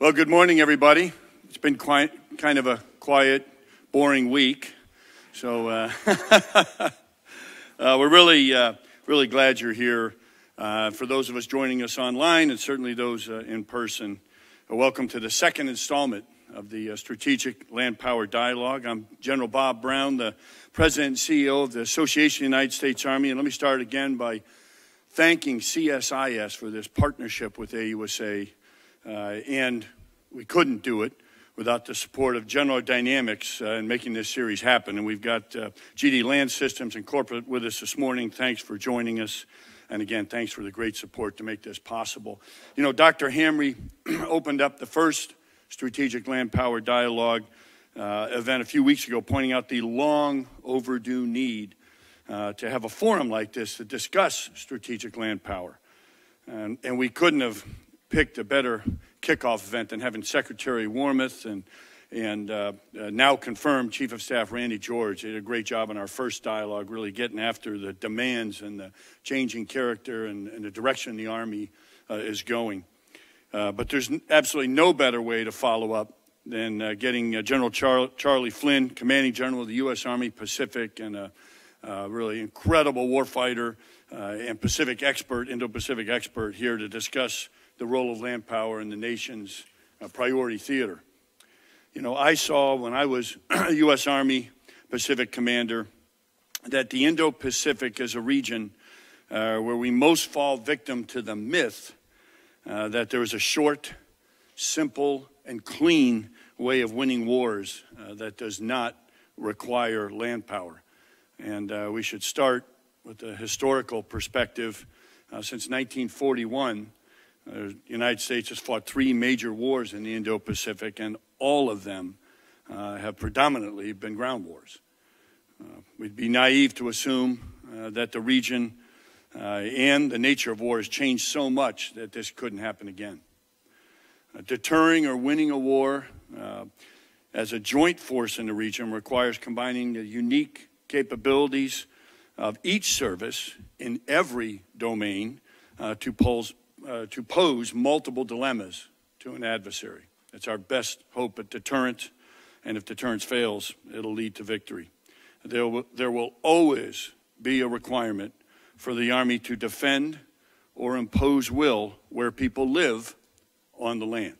Well, good morning, everybody. It's been kind of a quiet, boring week. So uh, uh, we're really, uh, really glad you're here. Uh, for those of us joining us online and certainly those uh, in person, uh, welcome to the second installment of the Strategic Land Power Dialogue. I'm General Bob Brown, the President and CEO of the Association of the United States Army. And let me start again by thanking CSIS for this partnership with AUSA. And we couldn't do it without the support of General Dynamics uh, in making this series happen. And we've got uh, GD Land Systems and corporate with us this morning. Thanks for joining us. And again, thanks for the great support to make this possible. You know, Dr. Hamre opened up the first Strategic Land Power Dialogue uh, event a few weeks ago, pointing out the long overdue need uh, to have a forum like this to discuss strategic land power. And, and we couldn't have picked a better kickoff event than having Secretary Wormuth and and uh, uh, now confirmed Chief of Staff Randy George. They did a great job in our first dialogue, really getting after the demands and the changing character and, and the direction the Army uh, is going. Uh, but there's absolutely no better way to follow up than uh, getting uh, General Char- Charlie Flynn, Commanding General of the U.S. Army Pacific, and a really incredible warfighter and Pacific expert, Indo-Pacific expert, here to discuss the role of land power in the nation's uh, priority theater. You know, I saw when I was U.S. Army Pacific Commander that the Indo Pacific is a region uh, where we most fall victim to the myth uh, that there is a short, simple, and clean way of winning wars uh, that does not require land power. And uh, we should start with a historical perspective. Uh, since 1941, the United States has fought three major wars in the Indo Pacific, and all of them uh, have predominantly been ground wars. Uh, we'd be naive to assume uh, that the region uh, and the nature of war has changed so much that this couldn't happen again. Uh, deterring or winning a war uh, as a joint force in the region requires combining the unique capabilities of each service in every domain to pose, uh, to pose multiple dilemmas to an adversary. It's our best hope at deterrent, and if deterrence fails, it'll lead to victory. There will, there will always be a requirement for the Army to defend or impose will where people live on the land.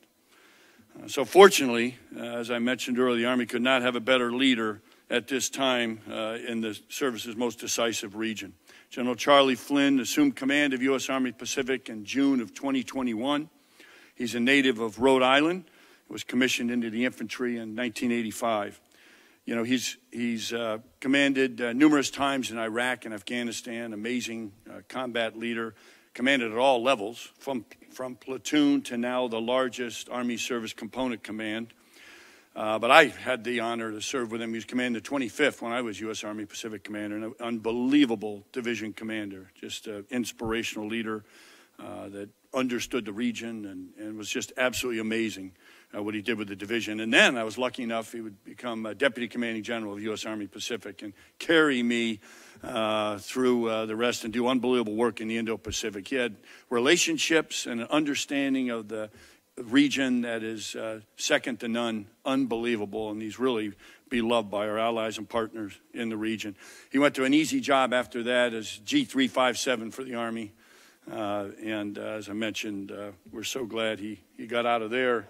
Uh, so, fortunately, uh, as I mentioned earlier, the Army could not have a better leader at this time uh, in the service's most decisive region. General Charlie Flynn assumed command of U.S. Army Pacific in June of 2021. He's a native of Rhode Island, was commissioned into the infantry in 1985. You know, he's, he's uh, commanded uh, numerous times in Iraq and Afghanistan, amazing uh, combat leader, commanded at all levels, from, from platoon to now the largest Army Service Component Command. Uh, but I had the honor to serve with him. He was commanding the 25th when I was U.S. Army Pacific Commander, an unbelievable division commander, just an inspirational leader uh, that understood the region and, and was just absolutely amazing uh, what he did with the division. And then I was lucky enough he would become a deputy commanding general of U.S. Army Pacific and carry me uh, through uh, the rest and do unbelievable work in the Indo-Pacific. He had relationships and an understanding of the region that is uh, second to none, unbelievable, and he's really beloved by our allies and partners in the region. He went to an easy job after that as G357 for the Army. Uh, and uh, as I mentioned, uh, we're so glad he, he got out of there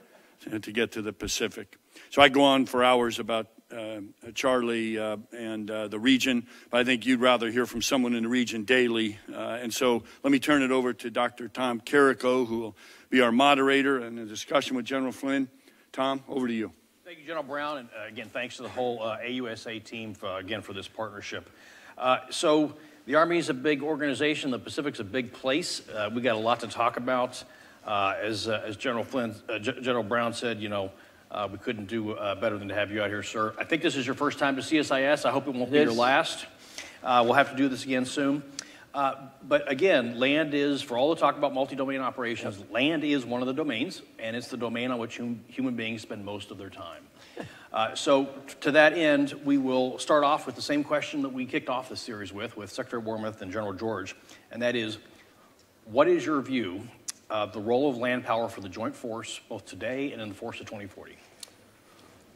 to get to the Pacific. So I go on for hours about uh, Charlie uh, and the region, but I think you'd rather hear from someone in the region daily. And so let me turn it over to Dr. Tom Karako, who will be our moderator in a discussion with General Flynn. Tom, over to you. Thank you, General Brown, and uh, again, thanks to the whole uh, AUSA team for, again for this partnership. so the Army is a big organization. The Pacific's a big place. we got a lot to talk about. as, as General Flynn, General Brown said, you know. Uh, we couldn't do uh, better than to have you out here, sir. I think this is your first time to CSIS. I hope it won't be your last. Uh, we'll have to do this again soon. Uh, but again, land is, for all the talk about multi domain operations, yep. land is one of the domains, and it's the domain on which hum- human beings spend most of their time. Uh, so, to that end, we will start off with the same question that we kicked off the series with, with Secretary Wormuth and General George, and that is what is your view of the role of land power for the joint force, both today and in the force of 2040.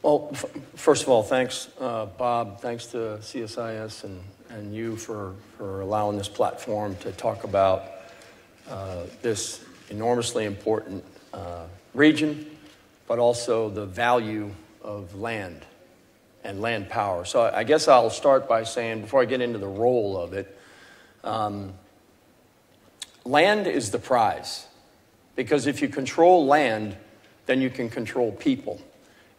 Well, f- first of all, thanks, uh, Bob. Thanks to CSIS and, and you for, for allowing this platform to talk about uh, this enormously important uh, region, but also the value of land and land power. So I guess I'll start by saying, before I get into the role of it, um, land is the prize. Because if you control land, then you can control people.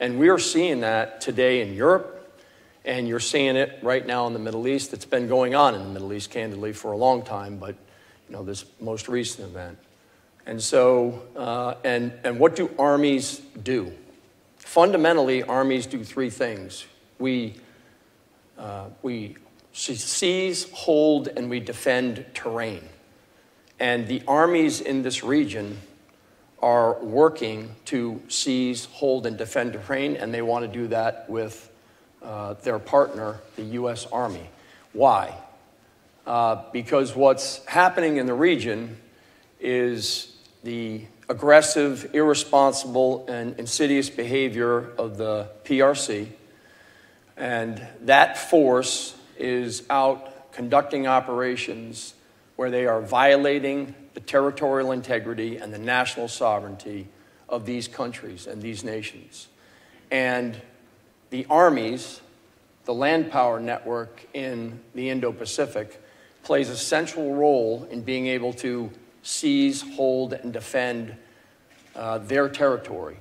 And we're seeing that today in Europe, and you're seeing it right now in the Middle East. It's been going on in the Middle East, candidly, for a long time, but you know, this most recent event. And so, uh, and, and what do armies do? Fundamentally, armies do three things. We, uh, we seize, hold, and we defend terrain. And the armies in this region are working to seize, hold, and defend Ukraine, and they want to do that with uh, their partner, the U.S. Army. Why? Uh, because what's happening in the region is the aggressive, irresponsible, and insidious behavior of the PRC. And that force is out conducting operations where they are violating the territorial integrity and the national sovereignty of these countries and these nations. And the armies, the land power network in the Indo Pacific, plays a central role in being able to seize, hold, and defend uh, their territory.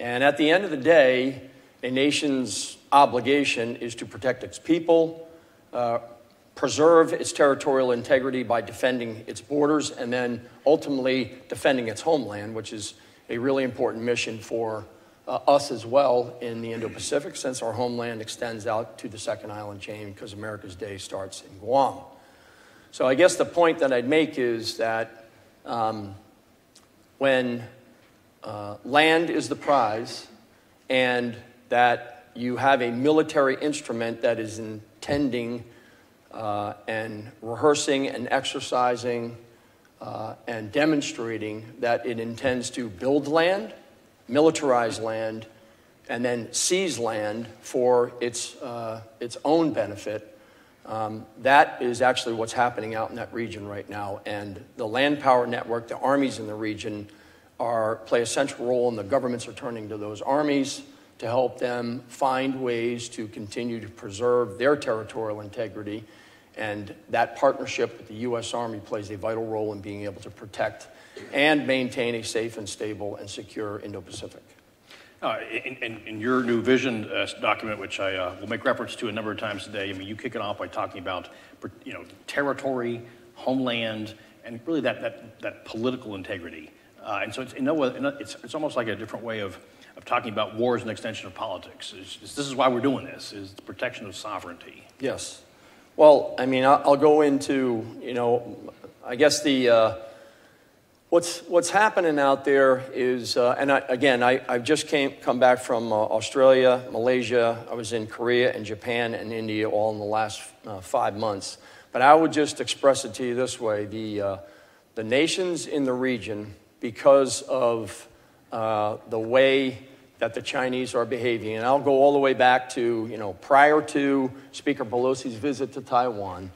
And at the end of the day, a nation's obligation is to protect its people, uh, preserve its territorial integrity by defending its borders and then ultimately defending its homeland, which is a really important mission for uh, us as well in the Indo Pacific, since our homeland extends out to the second island chain because America's day starts in Guam. So I guess the point that I'd make is that um, when uh, land is the prize and that you have a military instrument that is intending uh, and rehearsing and exercising uh, and demonstrating that it intends to build land, militarize land, and then seize land for its, uh, its own benefit. Um, that is actually what's happening out in that region right now. And the land power network, the armies in the region, are, play a central role, and the governments are turning to those armies to help them find ways to continue to preserve their territorial integrity and that partnership with the U.S. Army plays a vital role in being able to protect and maintain a safe and stable and secure Indo Pacific. Uh, in, in, in, your new vision uh, document, which I uh, will make reference to a number of times today, I mean, you kick it off by talking about you know, territory, homeland, and really that, that, that political integrity. Uh, and so it's, in no way, it's, it's almost like a different way of, of talking about war as an extension of politics. It's, it's, this is why we're doing this, is the protection of sovereignty. Yes. Well, I mean, I'll go into, you know, I guess the, uh, what's, what's happening out there is, uh, and I, again, I, I've just came, come back from uh, Australia, Malaysia, I was in Korea and Japan and India all in the last uh, five months. But I would just express it to you this way the, uh, the nations in the region, because of uh, the way that the Chinese are behaving. And I'll go all the way back to, you know, prior to Speaker Pelosi's visit to Taiwan.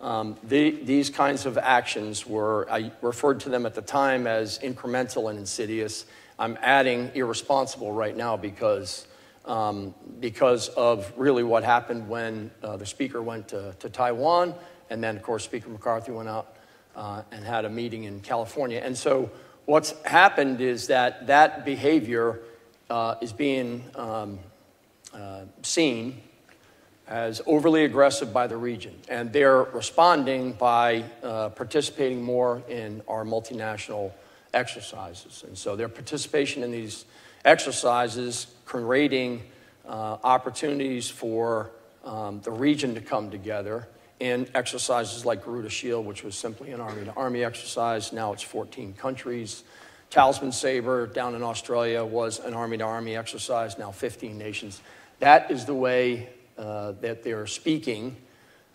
Um, the, these kinds of actions were, I referred to them at the time as incremental and insidious. I'm adding irresponsible right now because, um, because of really what happened when uh, the speaker went to, to, Taiwan. And then, of course, Speaker McCarthy went out uh, and had a meeting in California. And so, what's happened is that that behavior uh, is being um, uh, seen as overly aggressive by the region. And they're responding by uh, participating more in our multinational exercises. And so their participation in these exercises creating uh, opportunities for um, the region to come together in exercises like Garuda Shield, which was simply an army to army exercise. Now it's 14 countries. Talisman Sabre down in Australia was an army to army exercise, now 15 nations. That is the way uh, that they're speaking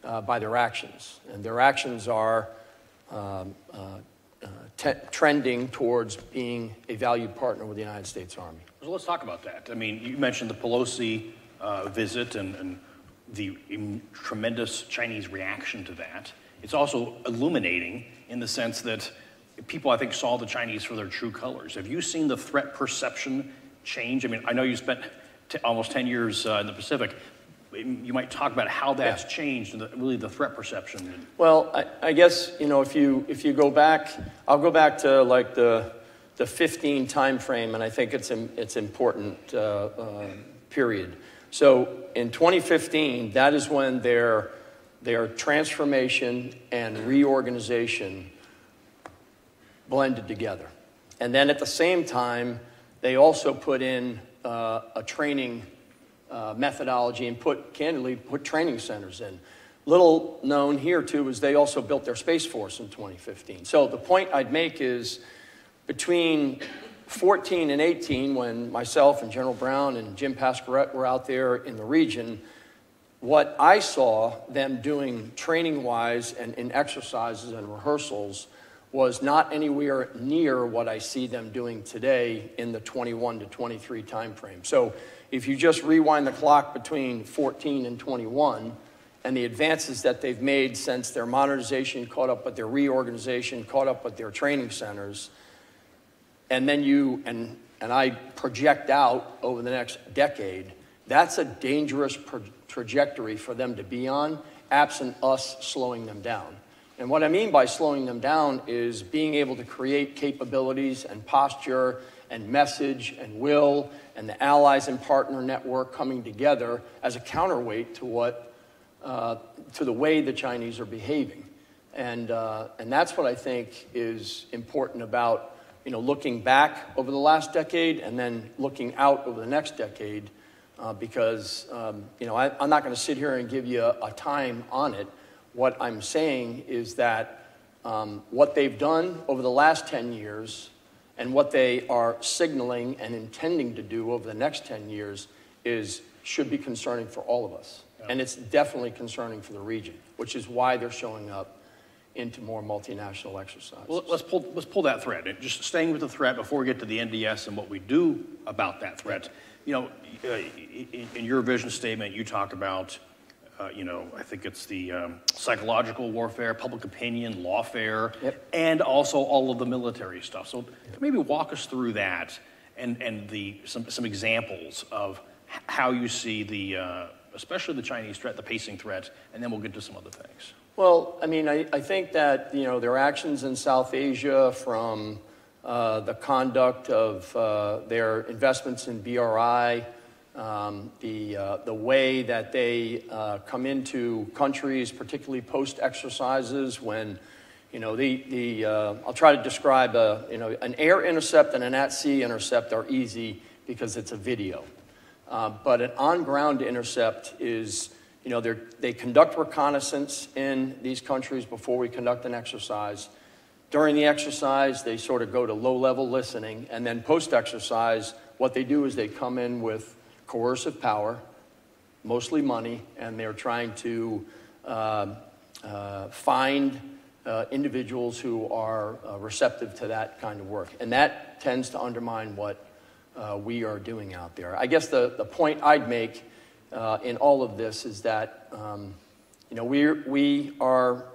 uh, by their actions. And their actions are um, uh, uh te- trending towards being a valued partner with the United States Army. So let's talk about that. I mean, you mentioned the Pelosi uh, visit and, and the im- tremendous Chinese reaction to that. It's also illuminating in the sense that people, I think, saw the Chinese for their true colors. Have you seen the threat perception change? I mean, I know you spent t- almost 10 years uh, in the Pacific. You might talk about how that's Yeah. changed and the, really the threat perception. Well, I, I guess you know if you if you go back, I'll go back to like the the 15 time frame, and I think it's it's important uh, uh, period. So in 2015, that is when their their transformation and reorganization blended together, and then at the same time, they also put in uh, a training uh, methodology and put, candidly, put training centers in. Little known here, too, is they also built their Space Force in 2015. So the point I'd make is between 14 and 18, when myself and General Brown and Jim Pasquarette were out there in the region, what I saw them doing training wise and in exercises and rehearsals was not anywhere near what I see them doing today in the 21 to 23 timeframe. So if you just rewind the clock between 14 and 21 and the advances that they've made since their modernization caught up with their reorganization, caught up with their training centers, and then you and and I project out over the next decade, that's a dangerous pro- trajectory for them to be on, absent us slowing them down. And what I mean by slowing them down is being able to create capabilities and posture and message and will and the allies and partner network coming together as a counterweight to what uh, to the way the Chinese are behaving. And, uh, and that's what I think is important about you know, looking back over the last decade and then looking out over the next decade. Uh, because um, you know, I, am not going to sit here and give you a, a, time on it. What I'm saying is that um, what they've done over the last 10 years and what they are signaling and intending to do over the next 10 years is should be concerning for all of us. Yeah. And it's definitely concerning for the region, which is why they're showing up into more multinational exercises. Well, let's pull, let's pull that thread. And just staying with the threat before we get to the NDS and what we do about that threat. You know, uh, in, in your vision statement, you talk about, uh, you know, I think it's the um, psychological warfare, public opinion, lawfare, yep. and also all of the military stuff. So maybe walk us through that and, and the, some, some examples of how you see the, uh, especially the Chinese threat, the pacing threat, and then we'll get to some other things. Well, I mean, I, I think that, you know, their actions in South Asia from uh, the conduct of uh, their investments in BRI, um, the, uh, the way that they uh, come into countries, particularly post exercises, when, you know, the, the, uh, I'll try to describe, a, you know, an air intercept and an at sea intercept are easy because it's a video. Uh, but an on ground intercept is you know, they conduct reconnaissance in these countries before we conduct an exercise. During the exercise, they sort of go to low level listening. And then post exercise, what they do is they come in with coercive power, mostly money, and they're trying to uh, uh, find uh, individuals who are uh, receptive to that kind of work. And that tends to undermine what uh, we are doing out there. I guess the, the point I'd make uh, in all of this is that um, you know we we are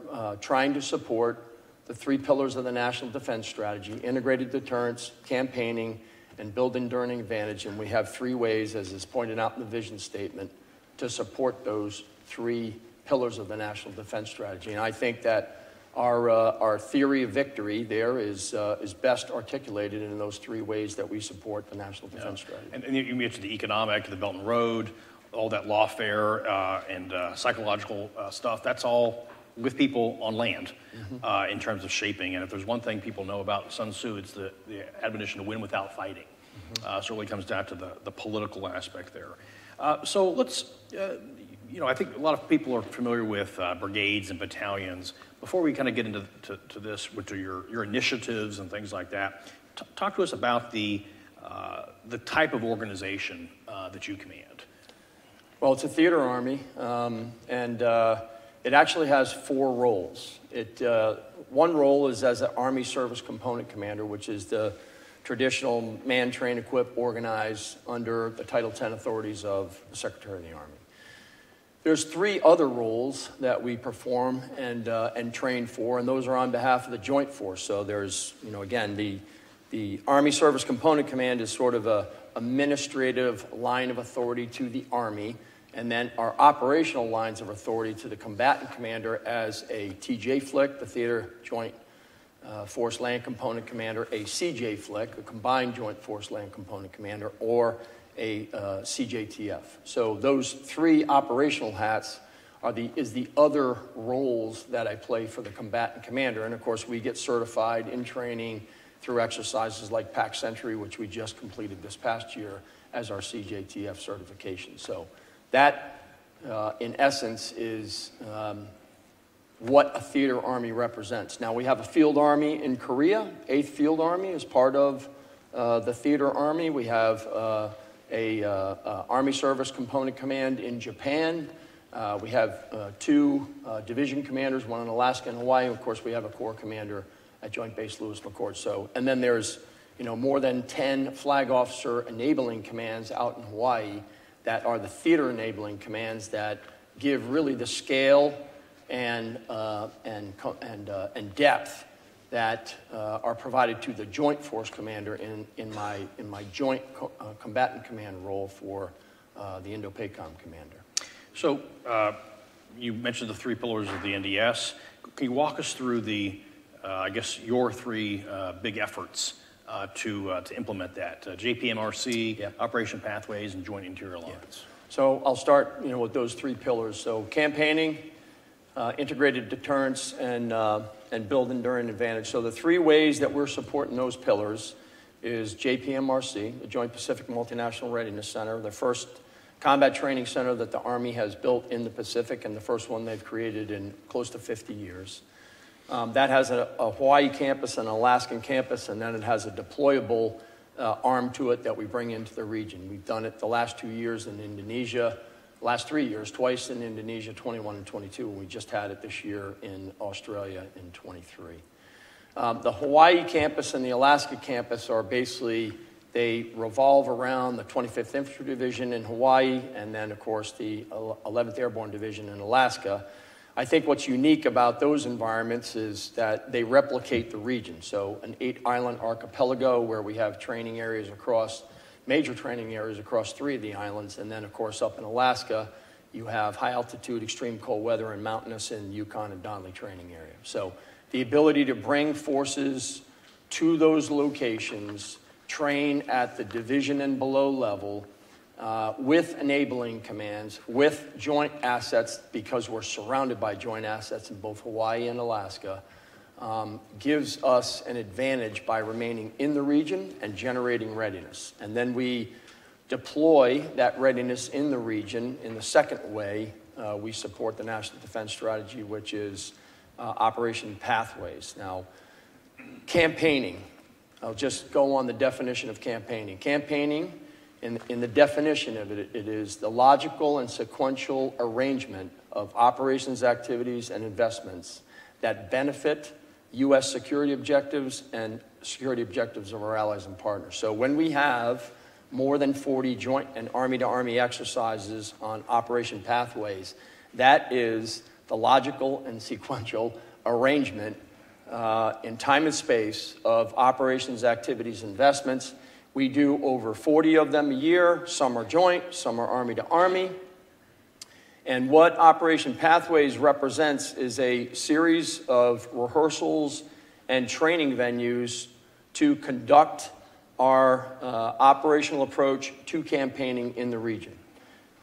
trying to support the three pillars of the national defense strategy: integrated deterrence, campaigning, and build enduring advantage. And we have three ways, as is pointed out in the vision statement, to support those three pillars of the national defense strategy. And I think that. Our, uh, our theory of victory there is, uh, is best articulated in those three ways that we support the national defense yeah. strategy. And, and you mentioned the economic, the Belt and Road, all that lawfare uh, and uh, psychological uh, stuff, that's all with people on land mm-hmm. in terms of shaping. And if there's one thing people know about Sun Tzu, it's the, the admonition to win without fighting. Mm-hmm. so it really comes down to the, the political aspect there. so let's, you know, I think a lot of people are familiar with brigades and battalions. Before we kind of get into to, to this, are your, your initiatives and things like that, t- talk to us about the, the type of organization that you command. Well, it's a theater army, um, and uh, it actually has four roles. It, uh, one role is as an Army Service Component Commander, which is the traditional man, train, equip, organize under the Title X authorities of the Secretary of the Army. There's three other roles that we perform and, uh, and train for, and those are on behalf of the Joint Force. So there's, you know, again, the, the Army Service Component Command is sort of a administrative line of authority to the Army, and then our operational lines of authority to the combatant commander as a TJ FLIC, the Theater Joint uh, Force Land Component Commander, a CJ FLIC, a Combined Joint Force Land Component Commander, or a uh, CJTF. So those three operational hats are the, is the other roles that I play for the combatant commander. And of course, we get certified in training through exercises like PAC Sentry, which we just completed this past year as our CJTF certification. So that, uh, in essence, is um, what a theater army represents. Now, we have a field army in Korea. 8th Field Army is part of uh, the theater army. We have uh, a uh, uh, Army Service Component Command in Japan. Uh, we have two division commanders, one in Alaska and Hawaii. Of course, we have a Corps commander at Joint Base Lewis McChord. So, and then there's you know, more than 10 flag officer enabling commands out in Hawaii that are the theater enabling commands that give really the scale and, uh, and, and, uh, and depth that uh, are provided to the Joint Force Commander in, in, my, in my Joint co- uh, Combatant Command role for uh, the Indo-PACOM Commander. So uh, you mentioned the three pillars of the NDS. Can you walk us through the, I guess, your three big efforts uh, to, uh, to implement that. Uh, JPMRC, yeah. Operation Pathways, and Joint Interior Lines. Yeah. So I'll start you know, with those three pillars. So campaigning, uh, integrated deterrence, and, uh, and build enduring advantage. So the three ways that we're supporting those pillars is JPMRC, the Joint Pacific Multinational Readiness Center, the first combat training center that the Army has built in the Pacific and the first one they've created in close to 50 years. Um, that has a, a, Hawaii campus and an Alaskan campus, and then it has a deployable uh, arm to it that we bring into the region. We've done it the last two years in Indonesia, last three years, twice in Indonesia, 21 and 22, and we just had it this year in Australia in 23. Um, the Hawaii campus and the Alaska campus are basically, they revolve around the 25th Infantry Division in Hawaii, and then, of course, the 11th Airborne Division in Alaska. I think what's unique about those environments is that they replicate the region. So, an eight island archipelago where we have training areas across, major training areas across three of the islands. And then, of course, up in Alaska, you have high altitude, extreme cold weather, and mountainous in Yukon and Donnelly training area. So, the ability to bring forces to those locations, train at the division and below level, uh, with enabling commands, with joint assets, because we're surrounded by joint assets in both Hawaii and Alaska, um, gives us an advantage by remaining in the region and generating readiness. And then we deploy that readiness in the region in the second way. Uh, we support the National Defense Strategy, which is uh, Operation Pathways. Now, campaigning. I'll just go on the definition of campaigning. Campaigning in, in the definition of it, it is the logical and sequential arrangement of operations, activities, and investments that benefit U.S. security objectives and security objectives of our allies and partners. So when we have more than 40 joint and Army to Army exercises on Operation Pathways, that is the logical and sequential arrangement uh, in time and space of operations, activities, investments we do over 40 of them a year. Some are joint, some are Army to Army. And what Operation Pathways represents is a series of rehearsals and training venues to conduct our uh, operational approach to campaigning in the region.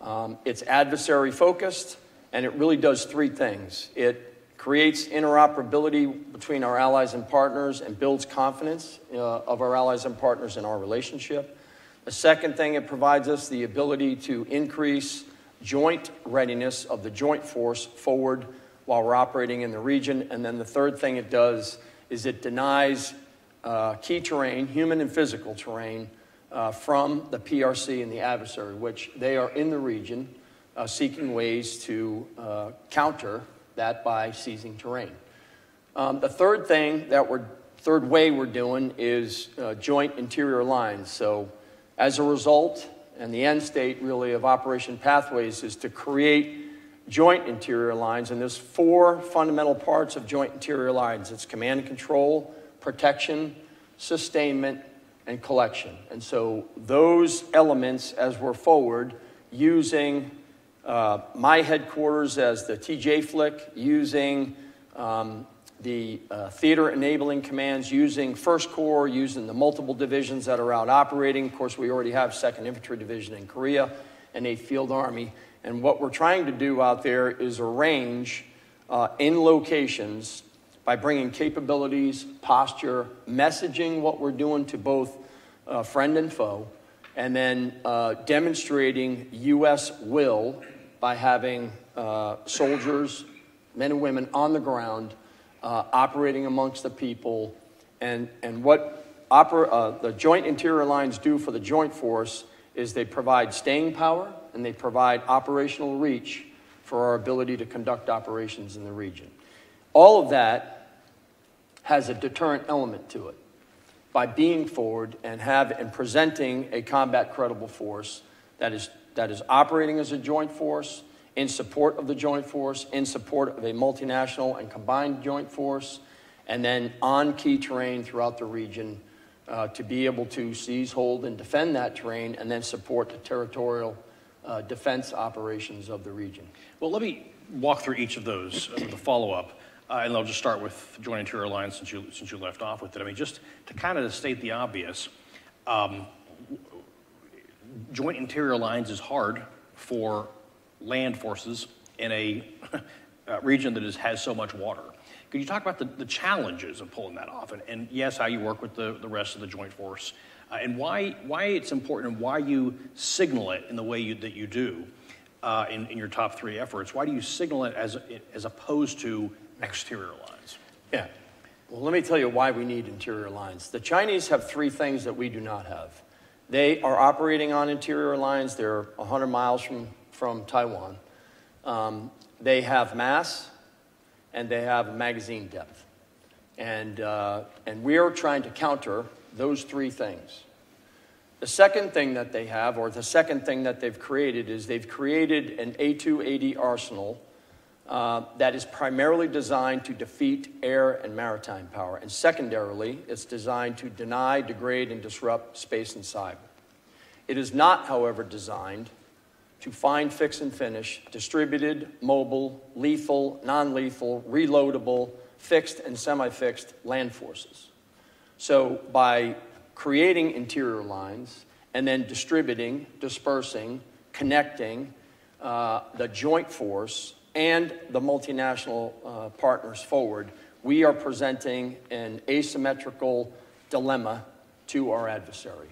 Um, it's adversary focused, and it really does three things. It creates interoperability between our allies and partners and builds confidence uh, of our allies and partners in our relationship. The second thing, it provides us the ability to increase joint readiness of the joint force forward while we're operating in the region. And then the third thing it does is it denies uh, key terrain, human and physical terrain, uh, from the PRC and the adversary, which they are in the region uh, seeking ways to uh, counter that by seizing terrain. Um, the third thing that we're, third way we're doing is uh, joint interior lines. So as a result, and the end state really of Operation Pathways is to create joint interior lines. And there's four fundamental parts of joint interior lines. It's command and control, protection, sustainment, and collection. And so those elements, as we're forward, using uh, my headquarters as the TJ Flick, using um, the uh, theater enabling commands, using First Corps, using the multiple divisions that are out operating. Of course, we already have 2nd Infantry Division in Korea and 8th Field Army. And what we're trying to do out there is arrange uh, in locations by bringing capabilities, posture, messaging what we're doing to both uh, friend and foe, and then uh, demonstrating U.S. will by having uh, soldiers, men and women on the ground, uh, operating amongst the people. And, and what uh, the joint interior lines do for the joint force is they provide staying power and they provide operational reach for our ability to conduct operations in the region. All of that has a deterrent element to it by being forward and have and presenting a combat credible force that is that is operating as a joint force in support of the joint force, in support of a multinational and combined joint force, and then on key terrain throughout the region uh, to be able to seize, hold, and defend that terrain, and then support the territorial uh, defense operations of the region. Well, let me walk through each of those with a follow up. Uh, and I'll just start with Joint Interior Lines since you, since you left off with it. I mean, just to kind of state the obvious, um, Joint Interior Lines is hard for land forces in a, a region that is, has so much water. Could you talk about the, the challenges of pulling that off? And, and, yes, how you work with the, the rest of the Joint Force, uh, and why, why it's important and why you signal it in the way you, that you do uh, in, in your top three efforts. Why do you signal it as, as opposed to exterior lines. Yeah. Well, let me tell you why we need interior lines. The Chinese have three things that we do not have. They are operating on interior lines. They're 100 miles from, from Taiwan. Um, they have mass and they have magazine depth. And, uh, and we're trying to counter those three things. The second thing that they have, or the second thing that they've created, is they've created an A2/AD arsenal uh, that is primarily designed to defeat air and maritime power. And secondarily, it's designed to deny, degrade, and disrupt space and cyber. It is not, however, designed to find, fix, and finish distributed, mobile, lethal, non lethal, reloadable, fixed, and semi fixed land forces. So, by creating interior lines and then distributing, dispersing, connecting uh, the joint force and the multinational uh, partners forward, we are presenting an asymmetrical dilemma to our adversary.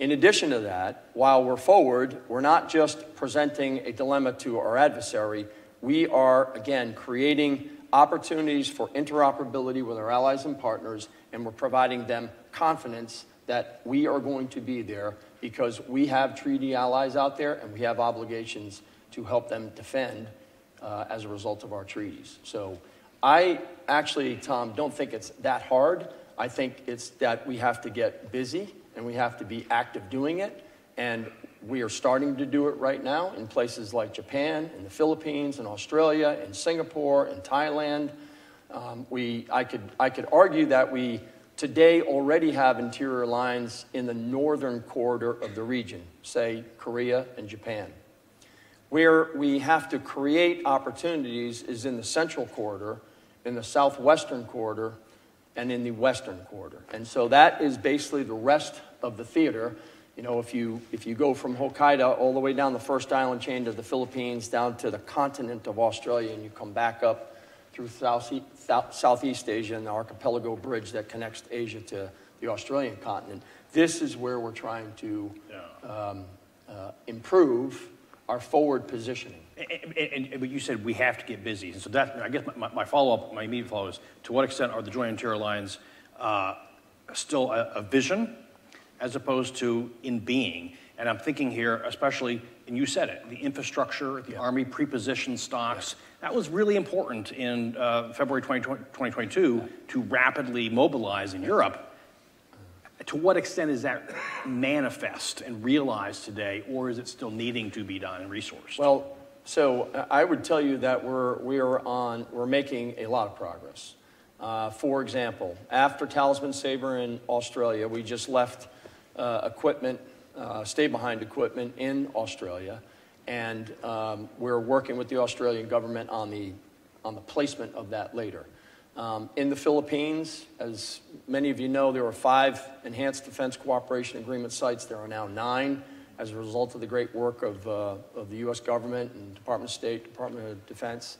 In addition to that, while we're forward, we're not just presenting a dilemma to our adversary, we are, again, creating opportunities for interoperability with our allies and partners, and we're providing them confidence that we are going to be there because we have treaty allies out there and we have obligations to help them defend uh, as a result of our treaties. So I actually, Tom, don't think it's that hard. I think it's that we have to get busy and we have to be active doing it. And we are starting to do it right now in places like Japan, in the Philippines, in Australia, in Singapore, in Thailand. Um, we, I, could, I could argue that we today already have interior lines in the northern corridor of the region, say Korea and Japan. Where we have to create opportunities is in the central corridor, in the southwestern corridor, and in the western quarter. And so that is basically the rest of the theater. You know, if you, if you go from Hokkaido all the way down the first island chain to the Philippines, down to the continent of Australia, and you come back up through South, Southeast Asia and the archipelago bridge that connects Asia to the Australian continent, this is where we're trying to um, uh, improve our forward positioning. And, and, and, you said we have to get busy. And so that, I guess my, my follow up, my immediate follow up is to what extent are the Joint Interior Lines uh, still a, a, vision as opposed to in being? And I'm thinking here, especially, and you said it, the infrastructure, the yeah. Army preposition stocks, That was really important in uh, February 20, 2022 to rapidly mobilize in Europe. To what extent is that manifest and realized today, or is it still needing to be done and resourced? Well, so uh, I would tell you that we're, we are on, we're making a lot of progress. Uh, for example, after Talisman Sabre in Australia, we just left uh, equipment, uh, stay behind equipment in Australia, and um, we're working with the Australian government on the, on the placement of that later. Um, in the Philippines, as many of you know, there were five enhanced defense cooperation agreement sites. There are now nine as a result of the great work of, uh, of the U.S. government and Department of State, Department of Defense.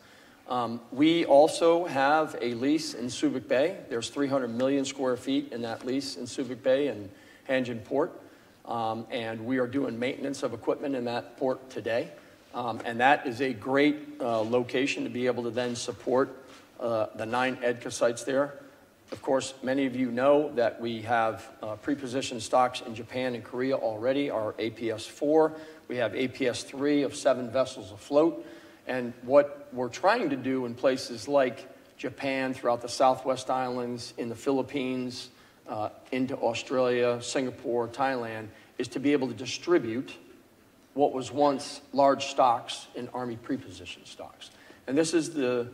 Um, we also have a lease in Subic Bay. There's 300 million square feet in that lease in Subic Bay and Hanjin Port. Um, and we are doing maintenance of equipment in that port today. Um, and that is a great uh, location to be able to then support uh, the nine EDCA sites there. Of course, many of you know that we have uh, pre-positioned stocks in Japan and Korea already, our APS-4. We have APS-3 of seven vessels afloat. And what we're trying to do in places like Japan, throughout the Southwest Islands, in the Philippines, uh, into Australia, Singapore, Thailand, is to be able to distribute what was once large stocks in Army pre-positioned stocks. And this is the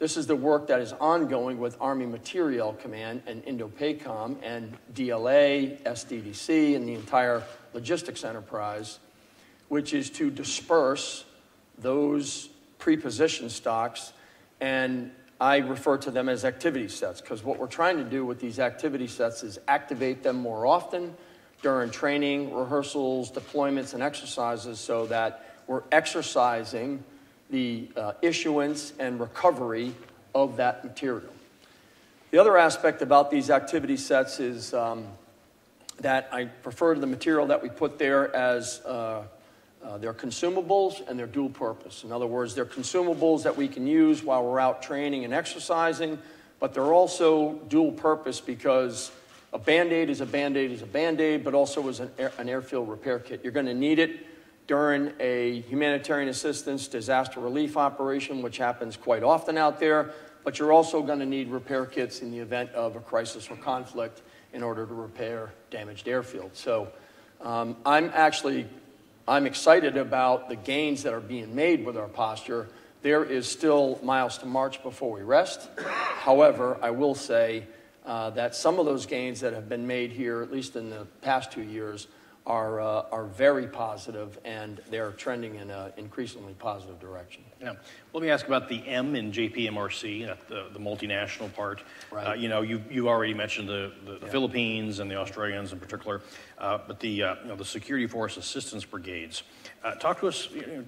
this is the work that is ongoing with Army Materiel Command and INDOPACOM and DLA, SDDC, and the entire logistics enterprise, which is to disperse those pre-positioned stocks and I refer to them as activity sets because what we're trying to do with these activity sets is activate them more often during training, rehearsals, deployments, and exercises so that we're exercising the uh, issuance and recovery of that material. The other aspect about these activity sets is um, that I prefer to the material that we put there as uh, uh, they're consumables and they're dual purpose. In other words, they're consumables that we can use while we're out training and exercising, but they're also dual purpose because a band aid is a band aid is a band aid, but also is an, air, an airfield repair kit. You're going to need it during a humanitarian assistance disaster relief operation, which happens quite often out there, but you're also going to need repair kits in the event of a crisis or conflict in order to repair damaged airfields. So um, I'm actually I'm excited about the gains that are being made with our posture. There is still miles to march before we rest. However, I will say uh, that some of those gains that have been made here, at least in the past two years, are, uh, are very positive and they're trending in an increasingly positive direction. Yeah. Let me ask about the M in JPMRC, the, the multinational part. Right. Uh, you know, you, you already mentioned the, the, the yeah. Philippines and the Australians in particular, uh, but the, uh, you know, the Security Force Assistance Brigades. Uh, talk to us, you know,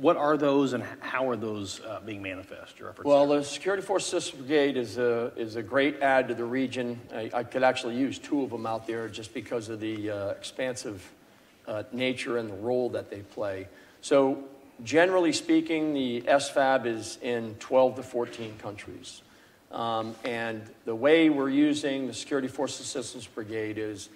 what are those and how are those uh, being manifest, your efforts? Well, there? the Security Force Assistance Brigade is a, is a great add to the region. I, I could actually use two of them out there just because of the uh, expansive uh, nature and the role that they play. So, generally speaking, the SFAB is in 12 to 14 countries. Um, and the way we're using the Security Force Assistance Brigade is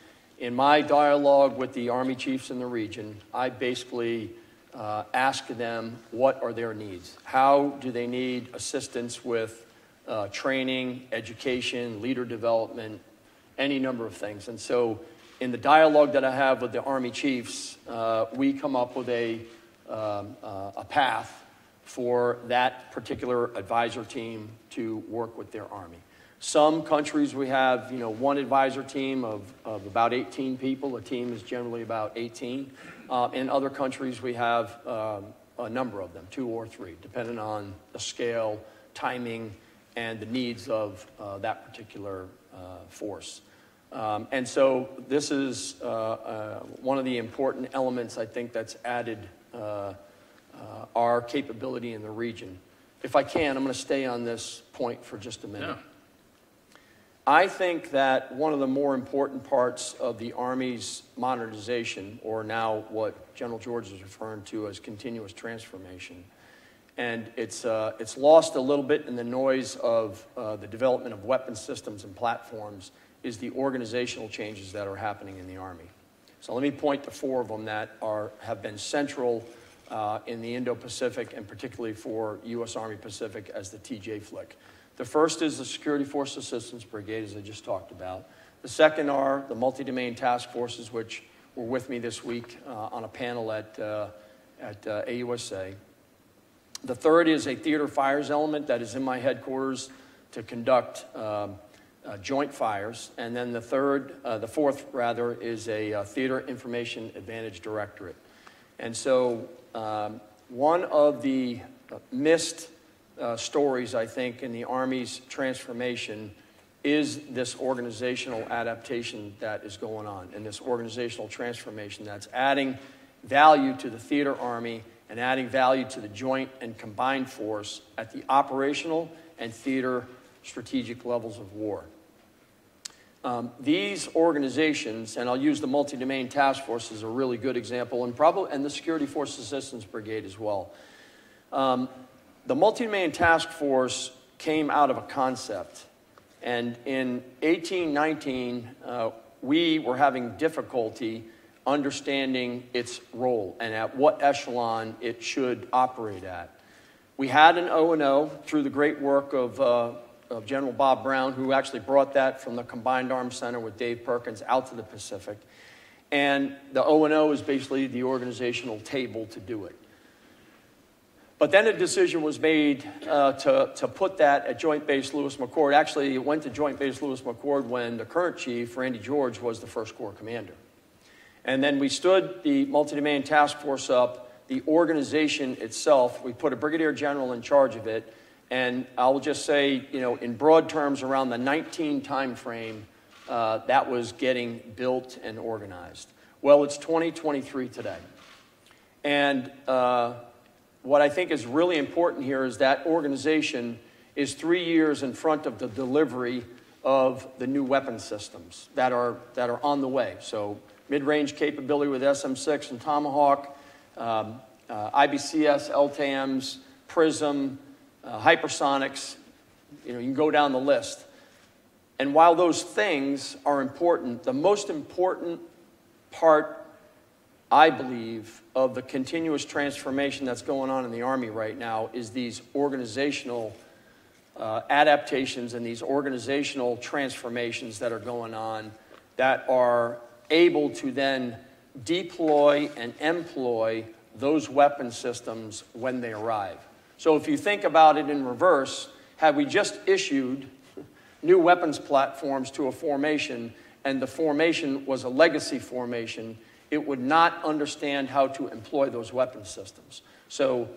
in my dialogue with the Army chiefs in the region, I basically uh, ask them what are their needs. How do they need assistance with uh, training, education, leader development, any number of things. And so, in the dialogue that I have with the Army chiefs, uh, we come up with a, um, uh, a path for that particular advisor team to work with their Army. Some countries we have, you know, one advisor team of, of about 18 people. A team is generally about 18. Uh, in other countries, we have um, a number of them, two or three, depending on the scale, timing, and the needs of uh, that particular uh, force. Um, and so this is uh, uh, one of the important elements I think that's added uh, our capability in the region. If I can, I'm going to stay on this point for just a minute. Yeah. I think that one of the more important parts of the Army's modernization, or now what General George is referring to as continuous transformation, and it's, uh, it's lost a little bit in the noise of uh, the development of weapon systems and platforms, is the organizational changes that are happening in the Army. So let me point to four of them that are, have been central uh, in the Indo-Pacific and particularly for U.S. Army Pacific as the TJ flick. The first is the Security Force Assistance Brigade, as I just talked about. The second are the multi-domain task forces, which were with me this week uh, on a panel at, uh, at uh, AUSA. The third is a theater fires element that is in my headquarters to conduct um, uh, joint fires. And then the third, uh, the fourth rather, is a uh, theater information advantage directorate. And so um, one of the missed uh, stories, I think, in the Army's transformation is this organizational adaptation that is going on and this organizational transformation that's adding value to the theater army and adding value to the joint and combined force at the operational and theater strategic levels of war. Um, these organizations, and I'll use the multi-domain task force as a really good example, and probably and the Security Force Assistance Brigade as well. Um, the multi-domain task force came out of a concept, and in 1819, uh, we were having difficulty understanding its role and at what echelon it should operate at. We had an O&O through the great work of uh, of General Bob Brown, who actually brought that from the Combined Arms Center with Dave Perkins out to the Pacific. And the O&O is basically the organizational table to do it. But then a decision was made uh, to, to put that at Joint Base Lewis McChord. Actually, it went to Joint Base Lewis McChord when the current chief, Randy George, was the first Corps commander. And then we stood the multi-domain task force up. The organization itself, we put a brigadier general in charge of it, and I'll just say, you know, in broad terms, around the 19 timeframe, uh, that was getting built and organized. Well, it's 2023 today. And uh, what I think is really important here is that organization is three years in front of the delivery of the new weapon systems that are, that are on the way. So, mid range capability with SM 6 and Tomahawk, um, uh, IBCS, LTAMDS, PrSM, uh, hypersonics, you know, you can go down the list. And while those things are important, the most important part, I believe, of the continuous transformation that's going on in the Army right now is these organizational uh, adaptations and these organizational transformations that are going on that are able to then deploy and employ those weapon systems when they arrive. So if you think about it in reverse, had we just issued new weapons platforms to a formation and the formation was a legacy formation, it would not understand how to employ those weapon systems. So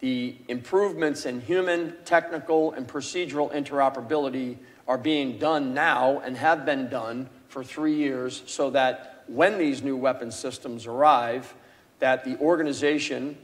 the improvements in human, technical, and procedural interoperability are being done now and have been done for three years so that when these new weapon systems arrive, that the organization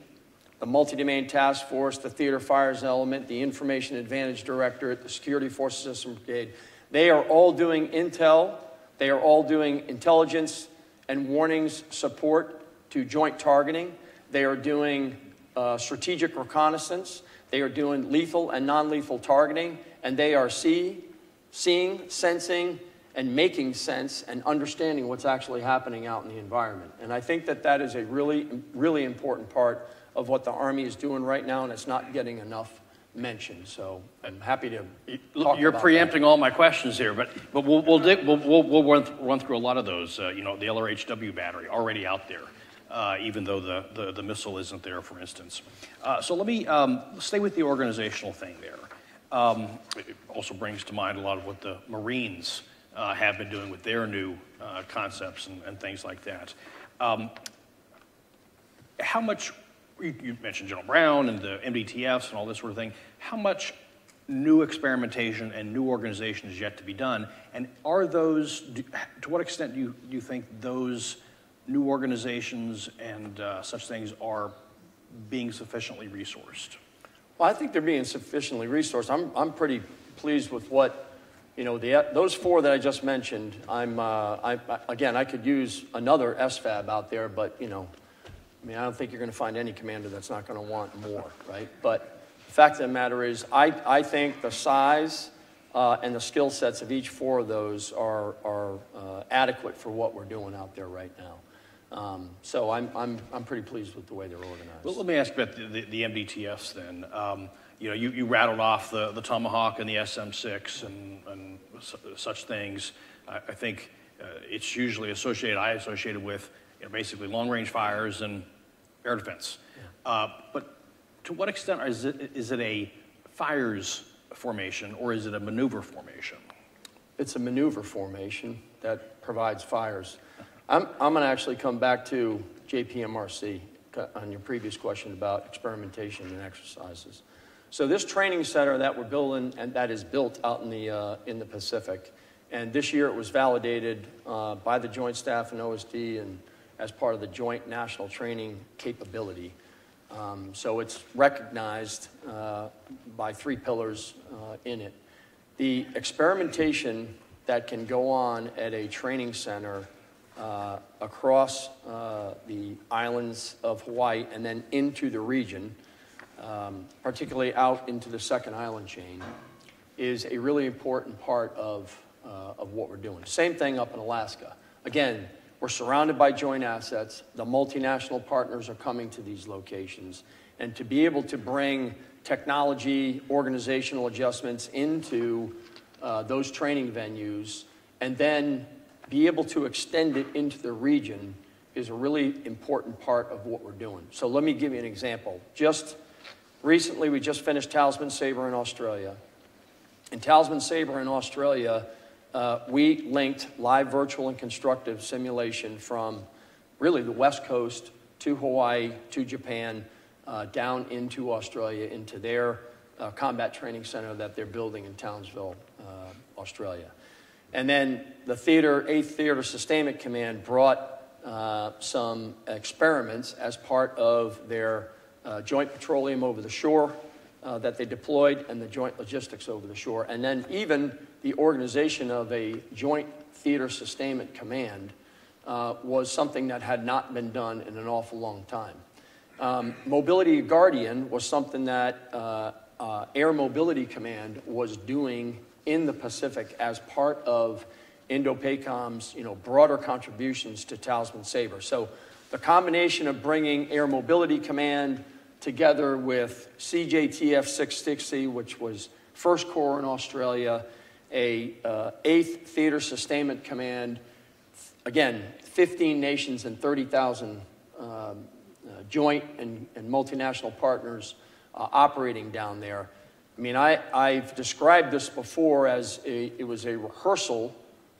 the multi-domain task force, the theater fires element, the information advantage directorate, the security force assistance brigade. They are all doing intel. They are all doing intelligence and warnings support to joint targeting. They are doing uh, strategic reconnaissance. They are doing lethal and non-lethal targeting, and they are see, seeing, sensing, and making sense and understanding what's actually happening out in the environment. And I think that that is a really, really important part of what the Army is doing right now, and it's not getting enough mention. So I'm happy to. You're preempting that. all my questions here, but but we'll we'll, dig, we'll, we'll, we'll run, th- run through a lot of those. Uh, you know, the LRHW battery already out there. Uh, even though the, the, the, missile isn't there, for instance. Uh, so let me um, stay with the organizational thing there. Um, it also brings to mind a lot of what the Marines uh, have been doing with their new uh, concepts and, and, things like that. Um, how much you mentioned General Brown and the MDTFs and all this sort of thing. How much new experimentation and new organization is yet to be done? And are those, to what extent do you, do you think those new organizations and uh, such things are being sufficiently resourced? Well, I think they're being sufficiently resourced. I'm, I'm pretty pleased with what, you know, the, those four that I just mentioned. I'm, uh, I, again, I could use another SFAB out there, but, you know, I mean, I don't think you're going to find any commander that's not going to want more, right? But the fact of the matter is, I, I think the size uh, and the skill sets of each four of those are, are uh, adequate for what we're doing out there right now. Um, so I'm, I'm, I'm pretty pleased with the way they're organized. Well, let me ask about the, the, the MDTFs then. Um, you know, you, you rattled off the, the Tomahawk and the SM6 and, and su- such things. I, I think uh, it's usually associated, I associate it with you know, basically long range fires and air defense. Uh, but to what extent is it, is it a fires formation or is it a maneuver formation? It's a maneuver formation that provides fires. I'm, I'm going to actually come back to JPMRC on your previous question about experimentation and exercises. So this training center that we're building and that is built out in the, uh, in the Pacific, and this year it was validated uh, by the Joint Staff and OSD and as part of the Joint National Training Capability. Um, so it's recognized uh, by three pillars uh, in it. The experimentation that can go on at a training center uh, across uh, the islands of Hawaii and then into the region, um, particularly out into the second island chain, is a really important part of, uh, of what we're doing. Same thing up in Alaska. Again, we're surrounded by joint assets. The multinational partners are coming to these locations. And to be able to bring technology, organizational adjustments into uh, those training venues and then be able to extend it into the region is a really important part of what we're doing. So let me give you an example. Just recently, we just finished Talisman Sabre in Australia. And Talisman Sabre in Australia, uh, we linked live virtual and constructive simulation from really the West Coast to Hawaii to Japan, uh, down into Australia, into their uh, combat training center that they're building in Townsville, uh, Australia. And then the theater, 8th Theater Sustainment Command brought uh, some experiments as part of their uh, joint petroleum over the shore uh, that they deployed and the joint logistics over the shore. And then even the organization of a joint theater sustainment command uh, was something that had not been done in an awful long time. Um, Mobility Guardian was something that uh, uh, Air Mobility Command was doing in the Pacific as part of Indo-PACOM's you know, broader contributions to Talisman Sabre. So the combination of bringing Air Mobility Command together with CJTF 660, which was First Corps in Australia, a uh, 8th Theater Sustainment Command, again, 15 nations and 30,000 um, uh, joint and, and, multinational partners uh, operating down there. I mean, I, I've described this before as a, it was a rehearsal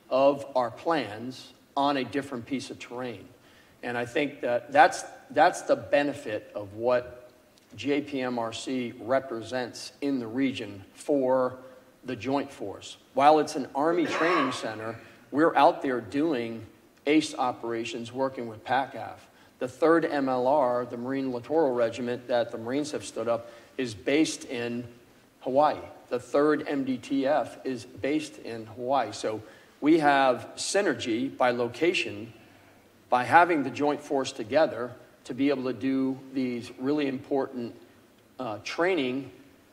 of our plans on a different piece of terrain. And I think that that's, that's the benefit of what JPMRC represents in the region for the Joint Force. While it's an Army training center, we're out there doing ACE operations working with PACAF. The 3rd MLR, the Marine Littoral Regiment that the Marines have stood up, is based in Hawaii. The 3rd MDTF is based in Hawaii. So we have synergy by location by having the Joint Force together to be able to do these really important uh, training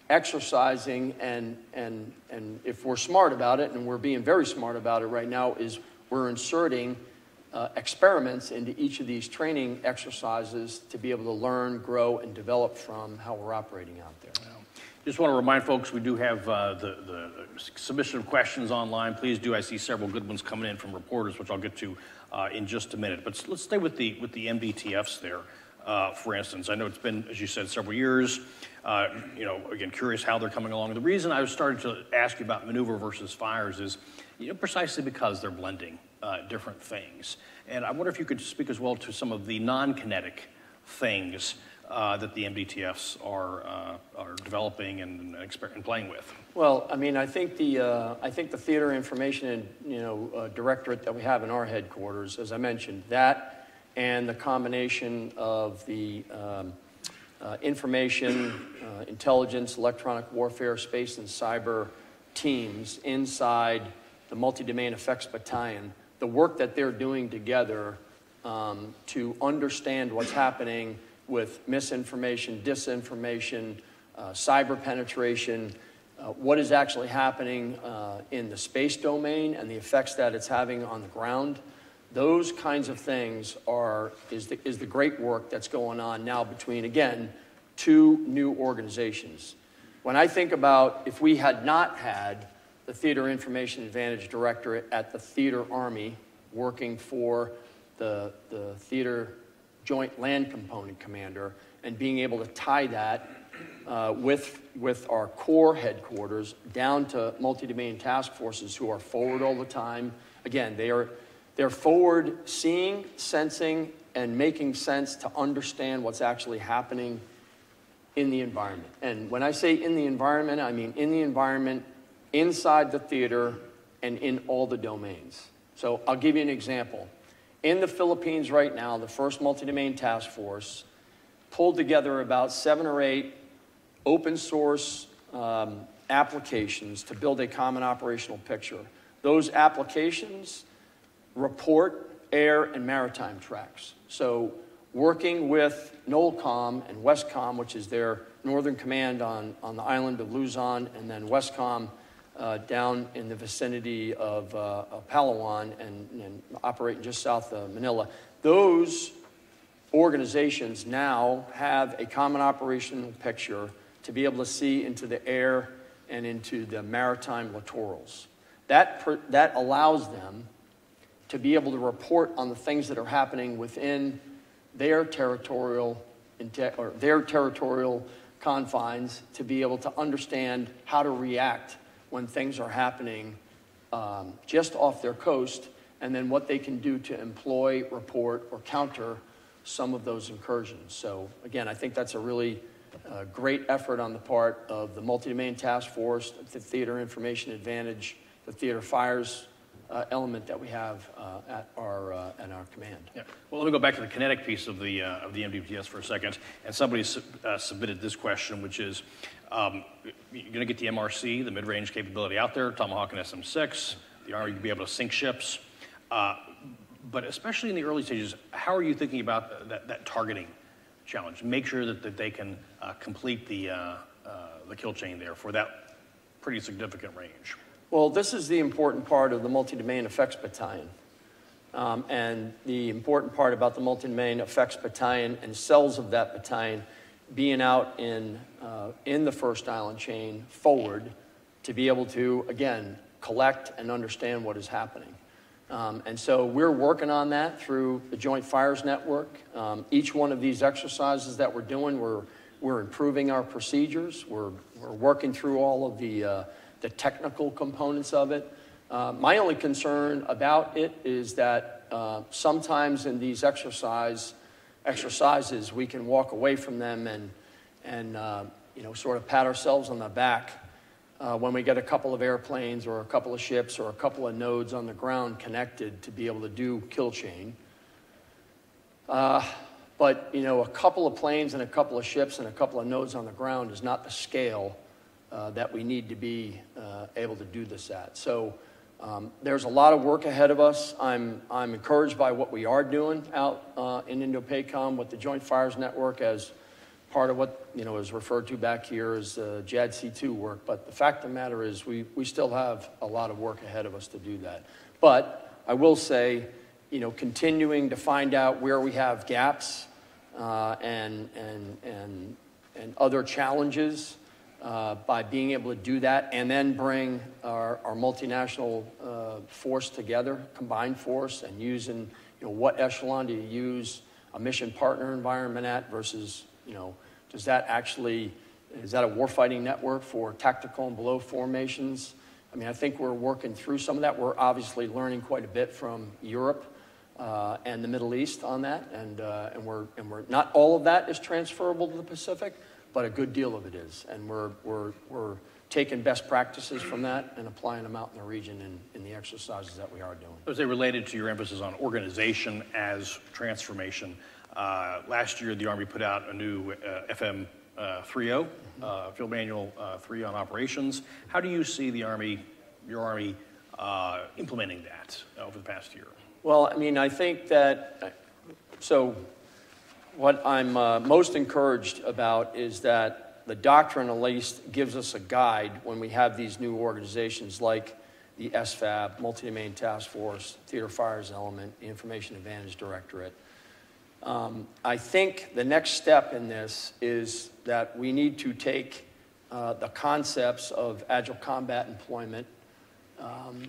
exercising and, and, and if we're smart about it, and we're being very smart about it right now, is we're inserting uh, experiments into each of these training exercises to be able to learn, grow, and develop from how we're operating out there. Just want to remind folks we do have uh, the, the submission of questions online. Please do. I see several good ones coming in from reporters, which I'll get to uh, in just a minute. But let's stay with the with the MDTFs there. Uh, for instance, I know it's been, as you said, several years. Uh, you know, again, curious how they're coming along. The reason I started to ask you about maneuver versus fires is, you know, precisely because they're blending uh, different things. And I wonder if you could speak as well to some of the non-kinetic things uh, that the MDTFs are, uh, are developing and, and, playing with? Well, I mean, I think the, uh, I think the theater information and, you know, uh, directorate that we have in our headquarters, as I mentioned, that and the combination of the um, uh, information, intelligence, electronic warfare, space, and cyber teams inside the multi-domain effects battalion, the work that they're doing together um, to understand what's happening with misinformation, disinformation, uh, cyber penetration, uh, what is actually happening uh, in the space domain and the effects that it's having on the ground. Those kinds of things are, is the, is the great work that's going on now between, again, two new organizations. When I think about if we had not had the Theater Information Advantage Directorate at the Theater Army working for the, the Theater Joint Land Component Commander and being able to tie that uh, with, with our corps headquarters down to multi-domain task forces who are forward all the time. Again, they are, they're forward seeing, sensing, and making sense to understand what's actually happening in the environment. And when I say in the environment, I mean in the environment, inside the theater, and in all the domains. So I'll give you an example. In the Philippines right now, the first multi-domain task force pulled together about seven or eight open source um, applications to build a common operational picture. Those applications report air and maritime tracks. So working with NOLCOM and WESCOM, which is their northern command on, on the island of Luzon, and then WESCOM uh, down in the vicinity of, uh, of Palawan and, and operating just south of Manila. Those organizations now have a common operational picture to be able to see into the air and into the maritime littorals. That, per, that allows them to be able to report on the things that are happening within their territorial or their territorial confines to be able to understand how to react when things are happening um, just off their coast, and then what they can do to employ, report, or counter some of those incursions. So, again, I think that's a really uh, great effort on the part of the multi-domain task force, the theater information advantage, the theater fires uh, element that we have uh, at, our, uh, at our command. Yeah. Well, let me go back to the kinetic piece of the, uh, of the MDTFs for a second. And somebody su- uh, submitted this question, which is um, you're going to get the MRC, the mid range capability out there, Tomahawk and SM 6, the Army will be able to sink ships. Uh, but especially in the early stages, how are you thinking about that, that targeting challenge? Make sure that, that they can complete the, the kill chain there for that pretty significant range. Well, this is the important part of the multi-domain effects battalion. Um, and the important part about the multi-domain effects battalion and cells of that battalion being out in, uh, in the first island chain forward to be able to, again, collect and understand what is happening. Um, and so we're working on that through the Joint Fires Network. Um, each one of these exercises that we're doing, we're, we're improving our procedures. We're, we're working through all of the uh, the technical components of it. Uh, my only concern about it is that uh, sometimes in these exercise exercises we can walk away from them and and uh, you know sort of pat ourselves on the back uh, when we get a couple of airplanes or a couple of ships or a couple of nodes on the ground connected to be able to do kill chain. Uh, but you know, a couple of planes and a couple of ships and a couple of nodes on the ground is not the scale uh, that we need to be uh, able to do this at. So um, there's a lot of work ahead of us. I'm, I'm encouraged by what we are doing out uh, in Indo-PACOM with the Joint Fires Network as part of what you know is referred to back here as uh, JADC2 work. But the fact of the matter is we, we still have a lot of work ahead of us to do that. But I will say, you know, continuing to find out where we have gaps uh, and, and, and, and other challenges uh, by being able to do that and then bring our, our multinational uh, force together, combined force, and using, you know, what echelon do you use a mission partner environment at versus, you know, does that actually, is that a warfighting network for tactical and below formations? I mean, I think we're working through some of that. We're obviously learning quite a bit from Europe uh, and the Middle East on that, and, uh, and, we're, and we're, not all of that is transferable to the Pacific, but a good deal of it is. And we're, we're, we're taking best practices from that and applying them out in the region in, in the exercises that we are doing. Was they related to your emphasis on organization as transformation? Uh, last year, the Army put out a new uh, FM uh, 3.0, uh, Field Manual uh, 3 on operations. How do you see the Army, your Army, uh, implementing that over the past year? Well, I mean, I think that, so what I'm uh, most encouraged about is that the doctrine at least gives us a guide when we have these new organizations like the SFAB, Multi-Domain Task Force, Theater Fires Element, the Information Advantage Directorate. Um, I think the next step in this is that we need to take uh, the concepts of agile combat employment, um,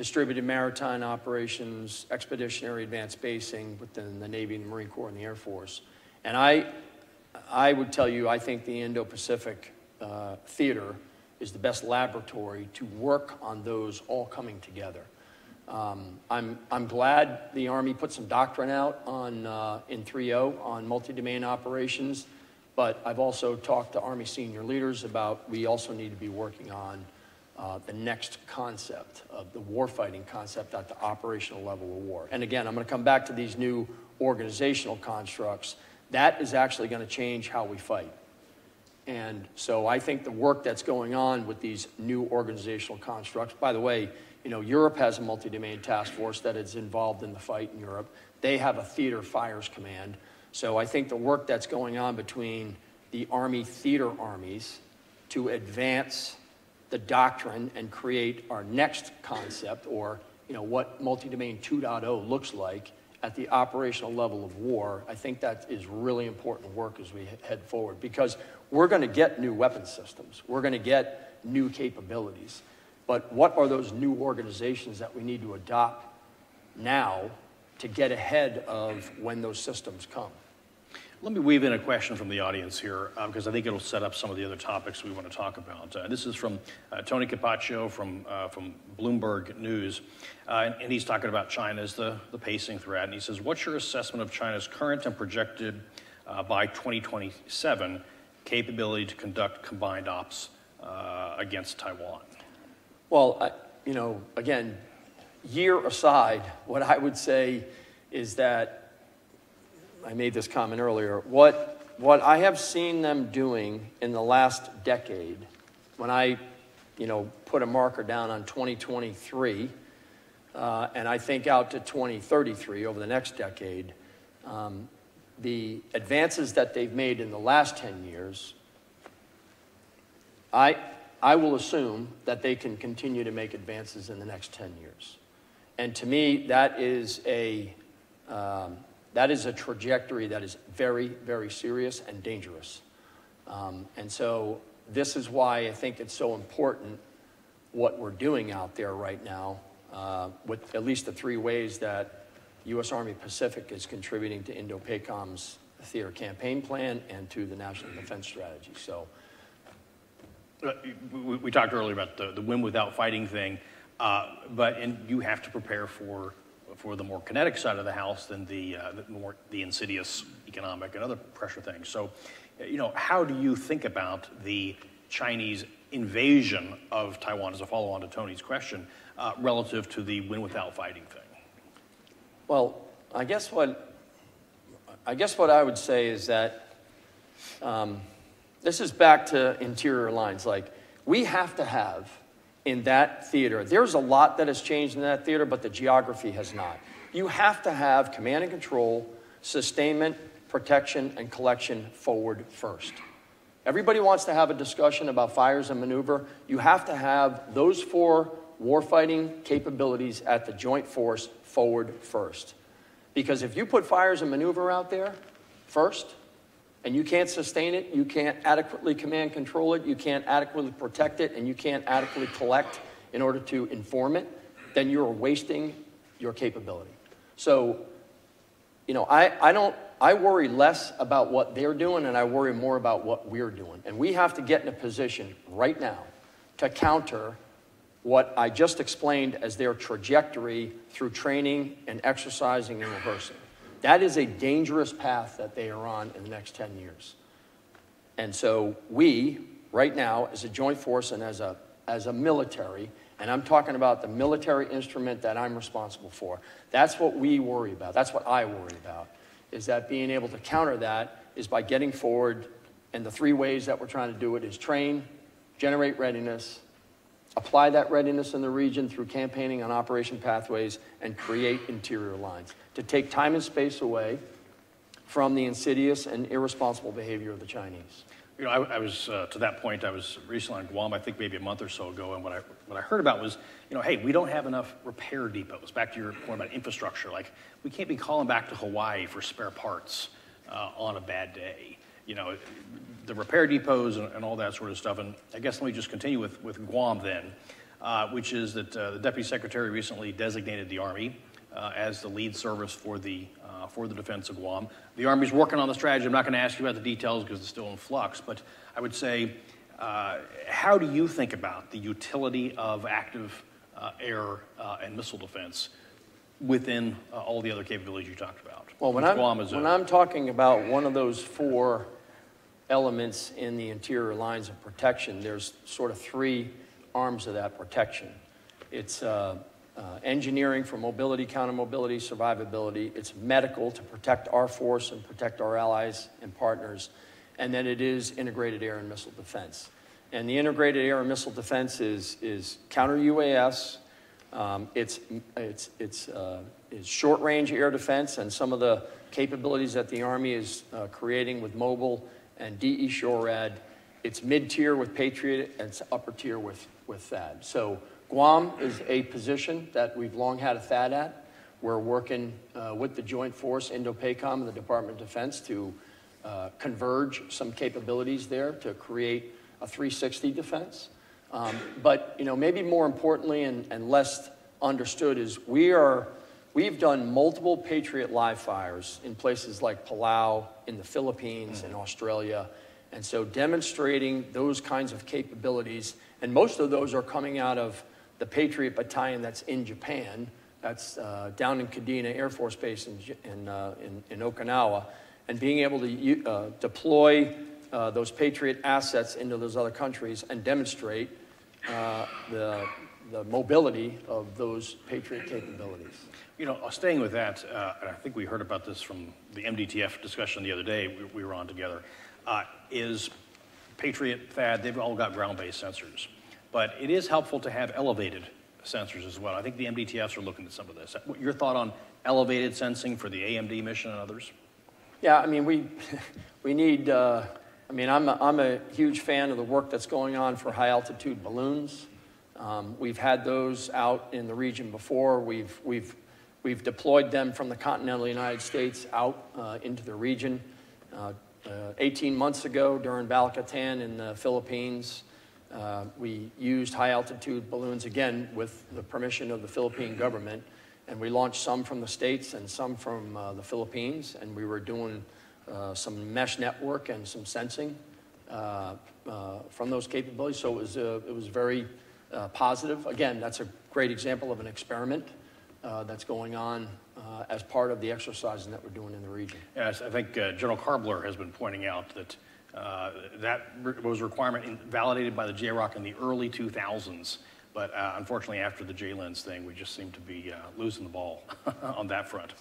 distributed maritime operations, expeditionary advanced basing within the Navy and the Marine Corps and the Air Force. And I, I would tell you, I think the Indo-Pacific uh, Theater is the best laboratory to work on those all coming together. Um, I'm, I'm glad the Army put some doctrine out on, uh, in 3.0 on multi-domain operations, but I've also talked to Army senior leaders about we also need to be working on uh, the next concept of the warfighting concept at the operational level of war. And again, I'm going to come back to these new organizational constructs. That is actually going to change how we fight. And so I think the work that's going on with these new organizational constructs, by the way, you know, Europe has a multi-domain task force that is involved in the fight in Europe. They have a theater fires command. So I think the work that's going on between the Army theater armies to advance the doctrine and create our next concept or you know what multi-domain 2.0 looks like at the operational level of war, I think that is really important work as we head forward because we're going to get new weapon systems. We're going to get new capabilities. But what are those new organizations that we need to adopt now to get ahead of when those systems come? Let me weave in a question from the audience here, because um, I think it'll set up some of the other topics we want to talk about. Uh, this is from uh, Tony Capaccio from, uh, from Bloomberg News, uh, and, and, he's talking about China as the, the pacing threat. And he says, What's your assessment of China's current and projected uh, by 2027 capability to conduct combined ops uh, against Taiwan? Well, I, you know, again, year aside, what I would say is that I made this comment earlier. What, what I have seen them doing in the last decade, when I, you know, put a marker down on 2023, uh, and I think out to 2033 over the next decade, um, the advances that they've made in the last 10 years, I, I will assume that they can continue to make advances in the next 10 years. And to me, that is a, um, that is a trajectory that is very, very serious and dangerous. Um, and so, this is why I think it's so important what we're doing out there right now, uh, with at least the three ways that U.S. Army Pacific is contributing to INDOPACOM's theater campaign plan and to the National Defense Strategy. So, uh, we, we, talked earlier about the, the win without fighting thing, uh, but and you have to prepare for for the more kinetic side of the house than the, uh, the more the insidious economic and other pressure things. So, you know, how do you think about the Chinese invasion of Taiwan as a follow-on to Tony's question uh, relative to the win without fighting thing? Well, I guess what I guess what I would say is that um, this is back to interior lines. Like we have to have in that theater. There's a lot that has changed in that theater, but the geography has not. You have to have command and control, sustainment, protection, and collection forward first. Everybody wants to have a discussion about fires and maneuver. You have to have those four warfighting capabilities at the joint force forward first. Because if you put fires and maneuver out there first, and you can't sustain it, you can't adequately command control it, you can't adequately protect it, and you can't adequately collect in order to inform it, then you're wasting your capability. So, you know, I, I don't, I worry less about what they're doing and I worry more about what we're doing. And we have to get in a position right now to counter what I just explained as their trajectory through training and exercising and rehearsing. That is a dangerous path that they are on in the next 10 years. And so we, right now, as a joint force and as a, as a military, and I'm talking about the military instrument that I'm responsible for, that's what we worry about. That's what I worry about, is that being able to counter that is by getting forward. And the three ways that we're trying to do it is train, generate readiness, apply that readiness in the region through campaigning on operation pathways, and create interior lines to take time and space away from the insidious and irresponsible behavior of the Chinese. You know, I, I was, uh, to that point, I was recently on Guam, I think maybe a month or so ago, and what I, what I heard about was, you know, hey, we don't have enough repair depots. Back to your point about infrastructure, like, we can't be calling back to Hawaii for spare parts uh, on a bad day. You know, the repair depots and, and all that sort of stuff. And I guess let me just continue with, with Guam then, uh, which is that uh, the Deputy Secretary recently designated the Army uh, as the lead service for the uh, for the defense of Guam. The Army's working on the strategy. I'm not going to ask you about the details because it's still in flux, but I would say, uh, how do you think about the utility of active uh, air uh, and missile defense within uh, all the other capabilities you talked about? Well, when I'm, Guam as a- when I'm talking about one of those four elements in the interior lines of protection, there's sort of three arms of that protection. It's uh, uh, engineering for mobility, counter-mobility, survivability. It's medical to protect our force and protect our allies and partners. And then it is integrated air and missile defense. And the integrated air and missile defense is, is counter UAS, um, it's it's, it's, uh, it's short range air defense and some of the capabilities that the Army is uh, creating with mobile and DE SHORAD. It's mid tier with Patriot and it's upper tier with, with THAAD. So Guam is a position that we've long had a THAAD at. We're working uh, with the Joint Force, Indo-PACOM, and the Department of Defense to uh, converge some capabilities there to create a 360 defense. Um, but you know, maybe more importantly and, and less understood is we are we've done multiple Patriot live fires in places like Palau, in the Philippines, in Australia, and so demonstrating those kinds of capabilities, and most of those are coming out of the Patriot Battalion that's in Japan, that's uh, down in Kadena Air Force Base in, in, uh, in, in Okinawa, and being able to uh, deploy uh, those Patriot assets into those other countries and demonstrate uh, the, the mobility of those Patriot capabilities. You know, uh, staying with that, uh, and I think we heard about this from the MDTF discussion the other day we, we were on together, uh, is Patriot, THAAD, they've all got ground-based sensors. But it is helpful to have elevated sensors as well. I think the MDTFs are looking at some of this. What- Your thought on elevated sensing for the AMD mission and others? Yeah, I mean, we, we need, uh, I mean, I'm a, I'm a huge fan of the work that's going on for high altitude balloons. Um, we've had those out in the region before. We've, we've, we've deployed them from the continental United States out uh, into the region. Uh, uh, 18 months ago during Balikatan in the Philippines, uh, we used high altitude balloons again with the permission of the Philippine government. And we launched some from the States and some from uh, the Philippines. And we were doing uh, some mesh network and some sensing from those capabilities. So it was, it was very uh, positive. Again, that's a great example of an experiment uh, that's going on uh, as part of the exercising that we're doing in the region. Yes, I think uh, General Karbler has been pointing out that uh, that re- was a requirement in- validated by the JROC in the early 2000s. But unfortunately, after the J-Lens thing, we just seem to be losing the ball on that front.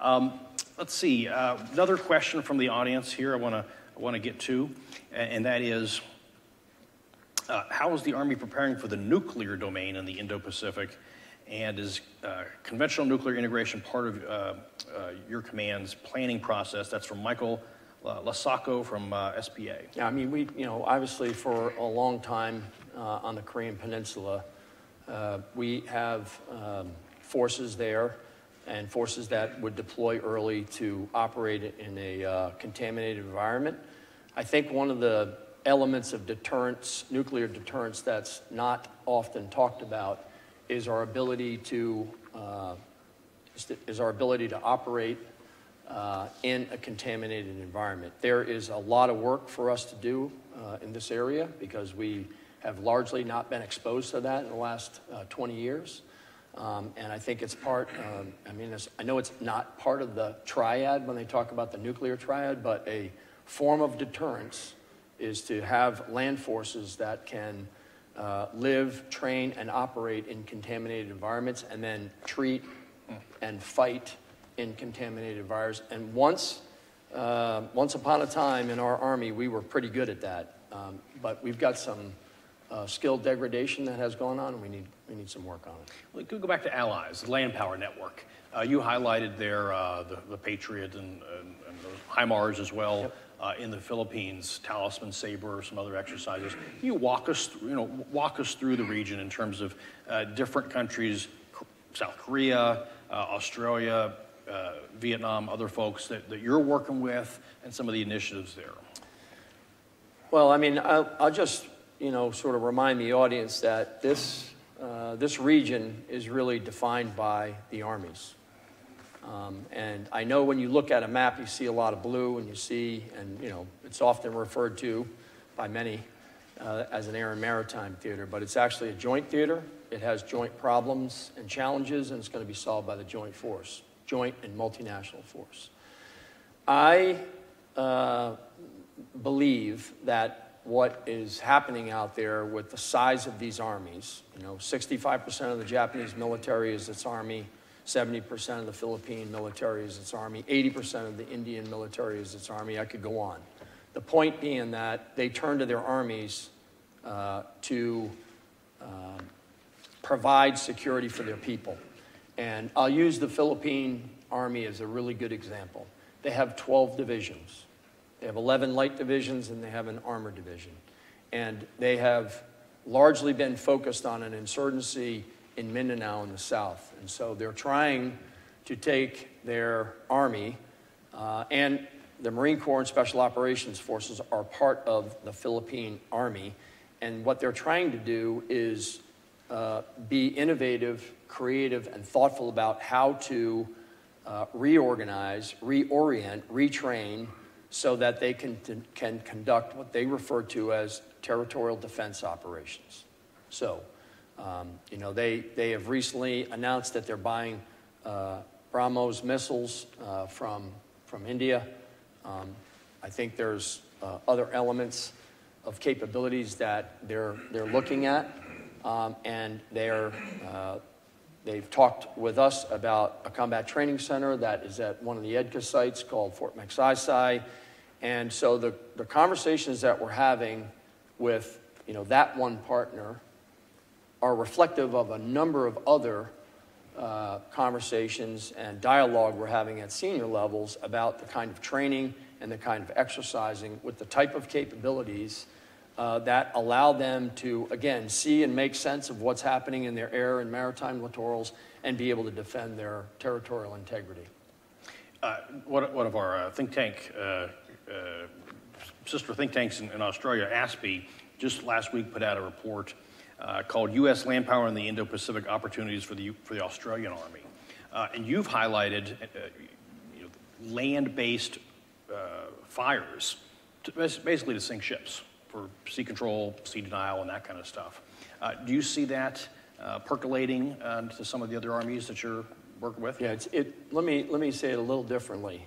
Um, let's see, another question from the audience here I want to I want to get to, and that is, uh, how is the Army preparing for the nuclear domain in the Indo-Pacific? And is uh, conventional nuclear integration part of uh, uh, your command's planning process? That's from Michael uh, Lasacco from uh, SPA. Yeah, I mean, we, you know, obviously for a long time on the Korean Peninsula, we have um, forces there and forces that would deploy early to operate in a contaminated environment. I think one of the elements of deterrence, nuclear deterrence, that's not often talked about is our ability to uh, is- our ability to operate uh, in a contaminated environment. There is a lot of work for us to do uh, in this area because we have largely not been exposed to that in the last uh, 20 years. Um, and I think it's part, um, I mean, I know it's not part of the triad when they talk about the nuclear triad, but a form of deterrence is to have land forces that can uh, live, train, and operate in contaminated environments and then treat and fight in contaminated environments. And once, uh, once upon a time in our Army, we were pretty good at that. Um, but we've got some uh, skill degradation that has gone on, and we need, we need some work on it. Well, could go back to allies, the land power network. Uh, you highlighted there uh, the, the Patriot and, and, and HIMARS as well Yep. Uh, in the Philippines, Talisman Sabre, some other exercises. Can you walk us, through, you know, walk us through the region in terms of uh, different countries, South Korea, uh, Australia, uh, Vietnam, other folks that, that you're working with, and some of the initiatives there. Well, I mean, I'll, I'll just, you know, sort of remind the audience that this, uh, this region is really defined by the armies. Um, and I know when you look at a map, you see a lot of blue, and you see, and you know, it's often referred to by many uh, as an air and maritime theater, but it's actually a joint theater. It has joint problems and challenges, and it's going to be solved by the joint force, joint and multinational force. I uh, believe that what is happening out there with the size of these armies, you know, 65% of the Japanese military is its army, 70% of the Philippine military is its army, 80% of the Indian military is its army. I could go on. The point being that they turn to their armies uh, to um, provide security for their people. And I'll use the Philippine Army as a really good example. They have 12 divisions. They have 11 light divisions and they have an armor division. And they have largely been focused on an insurgency in Mindanao in the south. And so they're trying to take their army, uh, and the Marine Corps and Special Operations Forces are part of the Philippine Army. And what they're trying to do is uh, be innovative, creative, and thoughtful about how to uh, reorganize, reorient, retrain so that they can, can conduct what they refer to as territorial defense operations. So, um, you know, they, they have recently announced that they're buying uh, BrahMos missiles uh, from, from India. Um, I think there's uh, other elements of capabilities that they're, they're looking at. Um, and they're, uh, they've talked with us about a combat training center that is at one of the EDCA sites called Fort Magsaysay. And so the, the conversations that we're having with you know, that one partner are reflective of a number of other uh, conversations and dialogue we're having at senior levels about the kind of training and the kind of exercising with the type of capabilities uh, that allow them to, again, see and make sense of what's happening in their air and maritime littorals and be able to defend their territorial integrity. Uh, one, one of our uh, think tank, uh, uh, sister think tanks in, in Australia, ASPI, just last week put out a report uh, called U.S. Land Power in the Indo-Pacific Opportunities for the, for the Australian Army. Uh, and you've highlighted uh, you know, land-based uh, fires, to, basically to sink ships for sea control, sea denial, and that kind of stuff. Uh, do you see that percolating to some of the other armies that you're working with? Yeah, it, let, me, let me say it a little differently.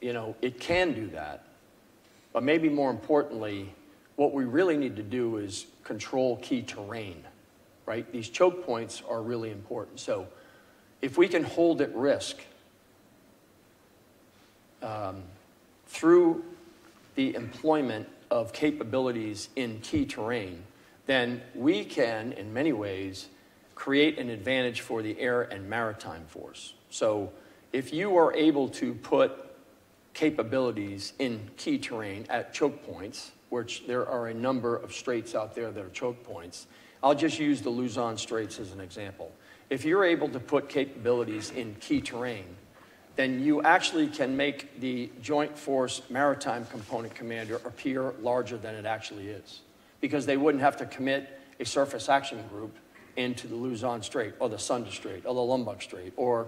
You know, it can do that, but maybe more importantly, what we really need to do is control key terrain, right? These choke points are really important. So if we can hold at risk um, through the employment of capabilities in key terrain, then we can, in many ways, create an advantage for the air and maritime force. So if you are able to put capabilities in key terrain at choke points, which there are a number of straits out there that are choke points, I'll just use the Luzon Straits as an example. If you're able to put capabilities in key terrain, then you actually can make the Joint Force Maritime Component Commander appear larger than it actually is. Because they wouldn't have to commit a surface action group into the Luzon Strait or the Sunda Strait or the Lombok Strait or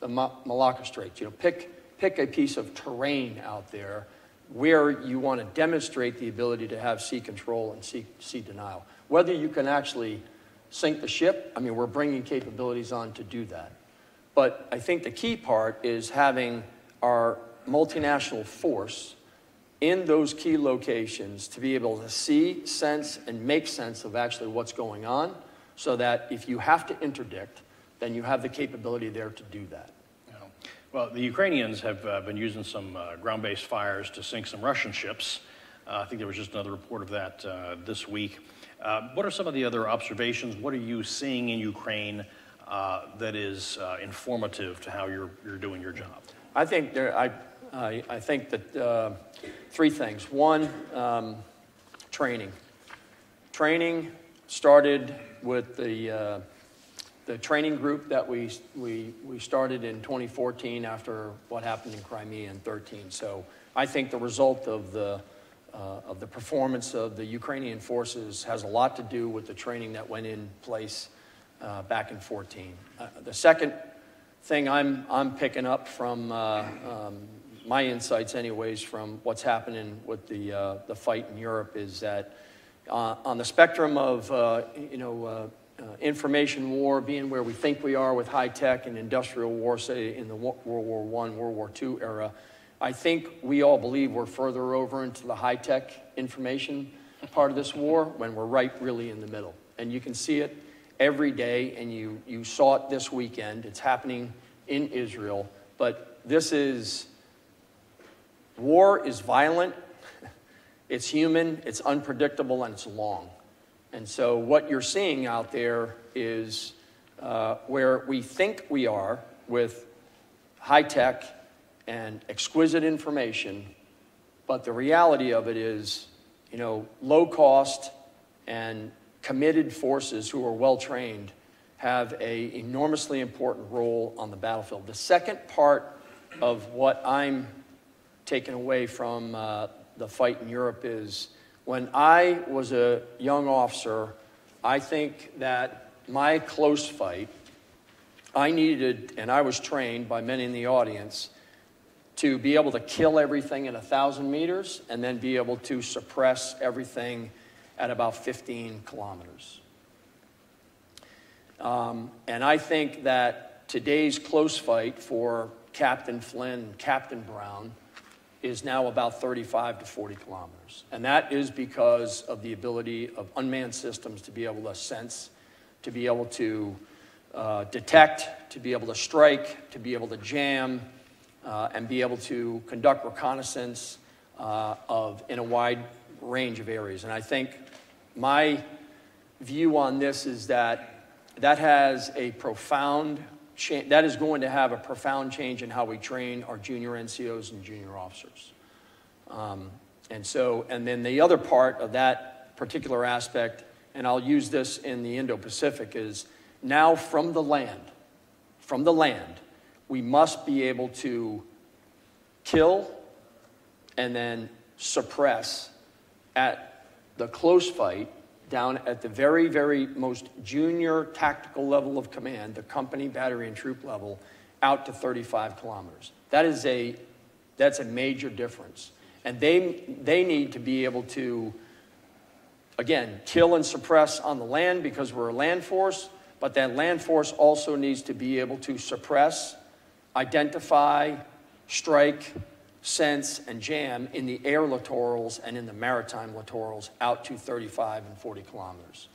the Ma- Malacca Strait. You know, pick, pick a piece of terrain out there where you want to demonstrate the ability to have sea control and sea, sea denial. Whether you can actually sink the ship, I mean, we're bringing capabilities on to do that. But I think the key part is having our multinational force in those key locations to be able to see, sense, and make sense of actually what's going on so that if you have to interdict, then you have the capability there to do that. Well, the Ukrainians have uh, been using some uh, ground based fires to sink some Russian ships. Uh, I think there was just another report of that uh, this week. Uh, what are some of the other observations? What are you seeing in Ukraine uh, that is informative to how you're, you're doing your job? I think there, I, I, I think that three things. One, um, training. Training started with the, the training group that we, we, we started in 2014 after what happened in Crimea in 13. So I think the result of the, uh, of the performance of the Ukrainian forces has a lot to do with the training that went in place uh, back in 14. Uh, the second thing I'm, I'm picking up from uh, um, my insights, anyways, from what's happening with the, uh, the fight in Europe is that uh, on the spectrum of you know, uh, information war being where we think we are with high tech and industrial war, say in the World War I, World War II era, I think we all believe we're further over into the high tech information part of this war when we're right really in the middle. And you can see it every day, and you, you saw it this weekend. It's happening in Israel. But this is war is violent, it's human, it's unpredictable, and it's long. And so, what you're seeing out there is uh, where we think we are with high tech and exquisite information, but the reality of it is, you know, low cost and committed forces who are well trained have a enormously important role on the battlefield. The second part of what I'm taking away from uh, the fight in Europe is when I was a young officer, I think that my close fight, I needed, and I was trained by many in the audience, to be able to kill everything at 1,000 meters and then be able to suppress everything at about 15 kilometers. Um, and I think that today's close fight for Captain Flynn and Captain Brown is now about 35 to 40 kilometers. And that is because of the ability of unmanned systems to be able to sense, to be able to uh, detect, to be able to strike, to be able to jam, uh, and be able to conduct reconnaissance uh, of in a wide range of areas. And I think my view on this is that that has a profound cha- that is going to have a profound change in how we train our junior NCOs and junior officers. Um, and so, and then the other part of that particular aspect, and I'll use this in the Indo Pacific, is now from the land, from the land, we must be able to kill and then suppress at the close fight down at the very, very most junior tactical level of command, the company, battery, and troop level, out to 35 kilometers. That is a, that's a major difference. And they, they need to be able to, again, kill and suppress on the land because we're a land force, but that land force also needs to be able to suppress, identify, strike, sense, and jam in the air littorals and in the maritime littorals out to 35 and 40 kilometers.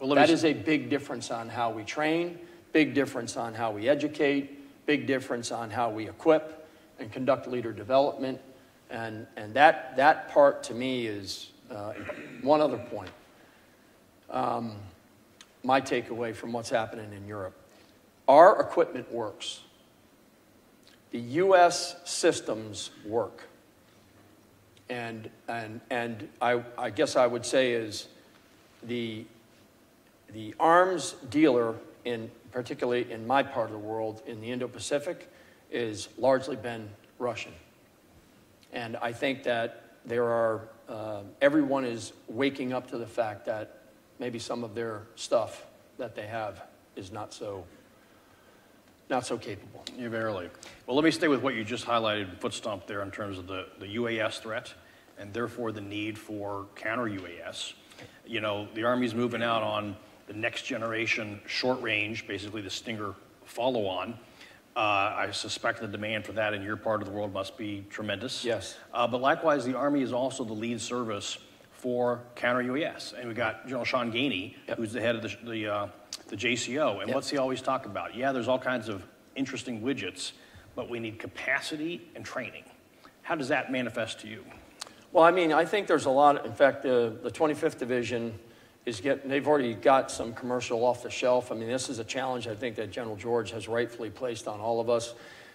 Well, That is a big difference on how we train, big difference on how we educate, big difference on how we equip and conduct leader development. And, and that, that part to me is uh, one other point. Um, my takeaway from what's happening in Europe. Our equipment works. The U.S. systems work. And, and, and I, I guess I would say is the, the arms dealer, in, particularly in my part of the world, in the Indo-Pacific, is largely been Russian. And I think that there are, uh, everyone is waking up to the fact that maybe some of their stuff that they have is not so, not so capable. Yeah, verily. Well, let me stay with what you just highlighted, foot stomp there in terms of the, the UAS threat and therefore the need for counter UAS. You know, the Army's moving out on the next generation short range, basically the Stinger follow on. Uh, I suspect the demand for that in your part of the world must be tremendous. Yes. Uh, but likewise, the Army is also the lead service for counter UAS. And we've got General Sean Gainey, Yep. who's the head of the, the, uh, the JCO. And Yep. what's he always talk about? Yeah, there's all kinds of interesting widgets, but we need capacity and training. How does that manifest to you? Well, I mean, I think there's a lot, in fact, the, the 25th Division is getting, they've already got some commercial off the shelf. I mean, this is a challenge I think that General George has rightfully placed on all of us.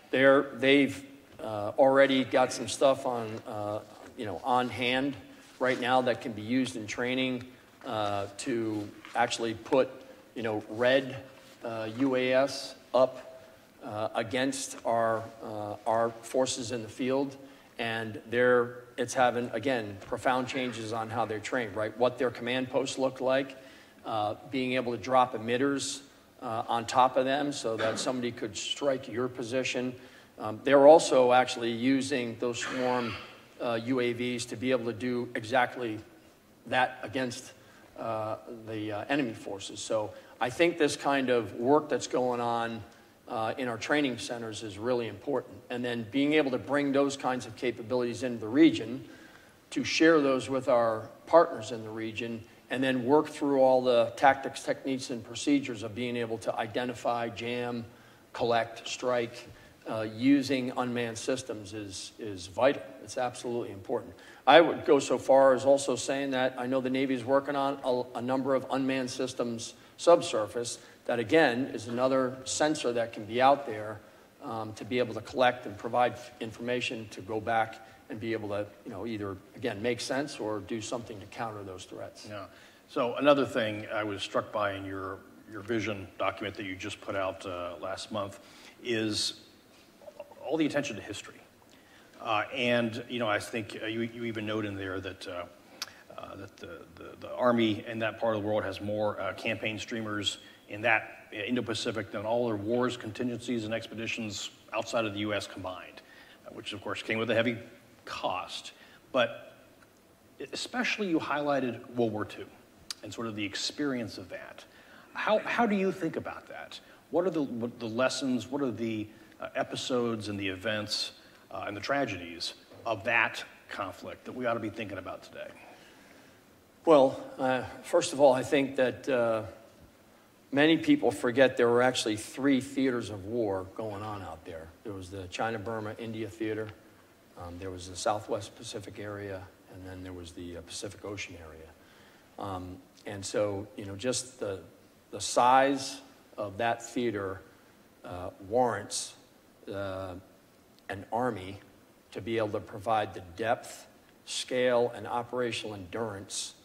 They're, they've uh, already got some stuff on, uh, you know, on hand right now that can be used in training uh, to actually put, you know, red UAS uh, up uh, against our, uh, our forces in the field. And they're, it's having, again, profound changes on how they're trained, right? What their command posts look like, being able to drop emitters on top of them so that somebody could strike your position. Um, they're also actually using those swarm uh, UAVs to be able to do exactly that against uh, the uh, enemy forces. So I think this kind of work that's going on uh, in our training centers is really important. And then being able to bring those kinds of capabilities into the region, to share those with our partners in the region, and then work through all the tactics, techniques, and procedures of being able to identify, jam, collect, strike, uh, using unmanned systems is, is vital. It's absolutely important. I would go so far as also saying that I know the Navy is working on a, a number of unmanned systems subsurface that, again, is another sensor that can be out there um, to be able to collect and provide information to go back and be able to, you know, either, again, make sense or do something to counter those threats. Yeah. So another thing I was struck by in your, your vision document that you just put out uh, last month is all the attention to history. Uh, and, you know, I think uh, you, you, even note in there that, uh, that the, the, the, Army in that part of the world has more campaign streamers in that Indo-Pacific than all their wars, contingencies, and expeditions outside of the U.S. combined, which of course came with a heavy cost. But especially you highlighted World War II and sort of the experience of that. How, how do you think about that? What are the, the lessons, what are the episodes and the events uh, and the tragedies of that conflict that we ought to be thinking about today? Well, uh, first of all, I think that uh, many people forget there were actually three theaters of war going on out there. There was the China Burma India theater, um, there was the Southwest Pacific area, and then there was the uh, Pacific Ocean area. Um, and so, you know, just the, the size of that theater uh, warrants uh, an army to be able to provide the depth, scale, and operational endurance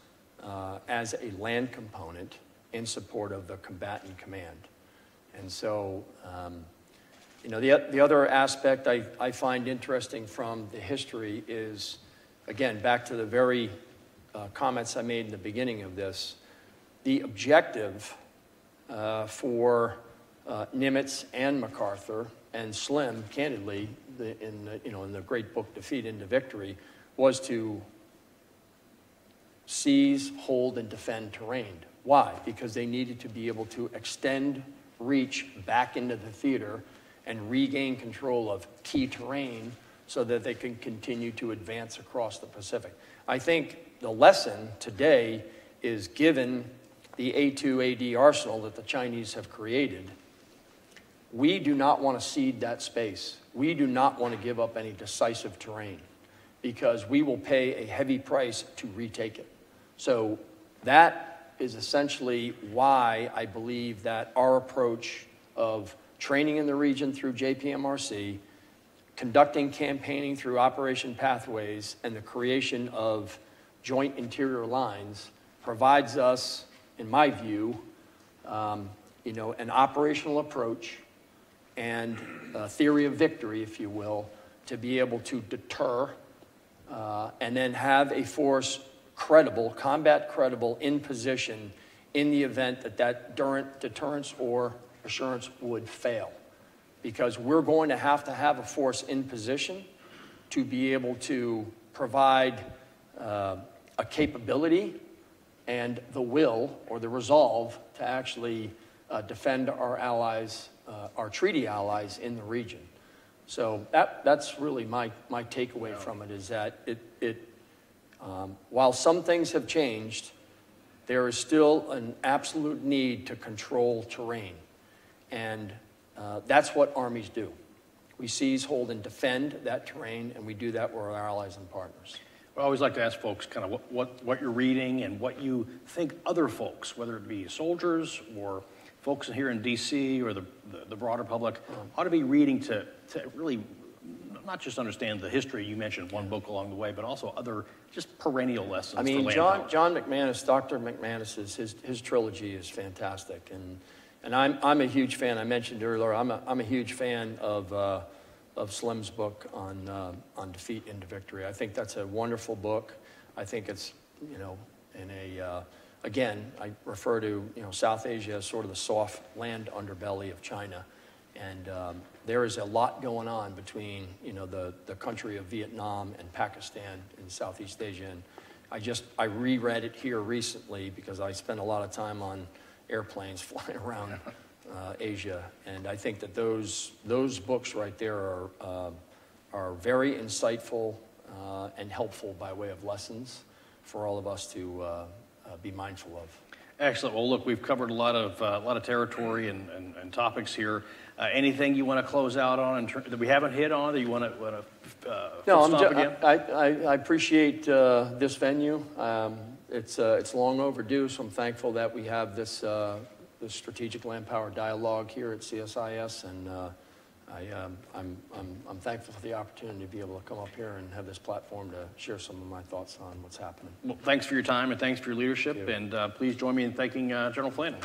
uh, as a land component in support of the combatant command. And so, um, you know, the, the other aspect I, I find interesting from the history is, again, back to the very uh, comments I made in the beginning of this, the objective uh, for uh, Nimitz and MacArthur and Slim, candidly, the, in, the, you know, in the great book Defeat into Victory, was to seize, hold, and defend terrain. Why? Because they needed to be able to extend reach back into the theater and regain control of key terrain so that they can continue to advance across the Pacific. I think the lesson today is given the A2/AD arsenal that the Chinese have created we do not want to cede that space. We do not want to give up any decisive terrain because we will pay a heavy price to retake it. So that is essentially why I believe that our approach of training in the region through JPMRC, conducting campaigning through Operation Pathways, and the creation of joint interior lines provides us, in my view, um, you know, an operational approach and a theory of victory, if you will, to be able to deter uh, and then have a force credible, combat credible, in position in the event that that deterrence or assurance would fail. Because we're going to have to have a force in position to be able to provide uh, a capability and the will or the resolve to actually uh, defend our allies uh, our treaty allies in the region. So that, that's really my, my takeaway from it is that it, it um, while some things have changed, there is still an absolute need to control terrain. And uh, that's what armies do. We seize, hold, and defend that terrain, and we do that with our allies and partners. I always like to ask folks kind of what, what, what you're reading and what you think other folks, whether it be soldiers or folks here in DC or the, the, the broader public, ought to be reading to, to really not just understand the history. You mentioned one book along the way, but also other just perennial lessons. I mean, John, power. John McManus, Dr. McManus's, his, his trilogy is fantastic. And, and I'm, I'm a huge fan, I mentioned earlier, I'm a, I'm a huge fan of, uh, of Slim's book on, uh, on defeat into victory. I think that's a wonderful book. I think it's, you know, in a, uh, again, I refer to, you know, South Asia as sort of the soft land underbelly of China. And um, there is a lot going on between, you know, the, the country of Vietnam and Pakistan in Southeast Asia. And I just, I reread it here recently because I spent a lot of time on airplanes flying around uh, Asia. And I think that those, those books right there are, uh, are very insightful uh, and helpful by way of lessons for all of us to uh, be mindful of. Excellent. Well, look, we've covered a lot of uh, a lot of territory and, and, and topics here. Uh, anything you want to close out on in ter- that we haven't hit on that you want to want to uh, No, I'm stop ju- again? I, I, I appreciate uh, this venue. Um, it's, uh, it's long overdue, so I'm thankful that we have this, uh, this strategic land power dialogue here at CSIS, and uh, I, um, I'm, I'm, I'm thankful for the opportunity to be able to come up here and have this platform to share some of my thoughts on what's happening. Well, thanks for your time and thanks for your leadership. You. And uh, please join me in thanking uh, General Flanagan.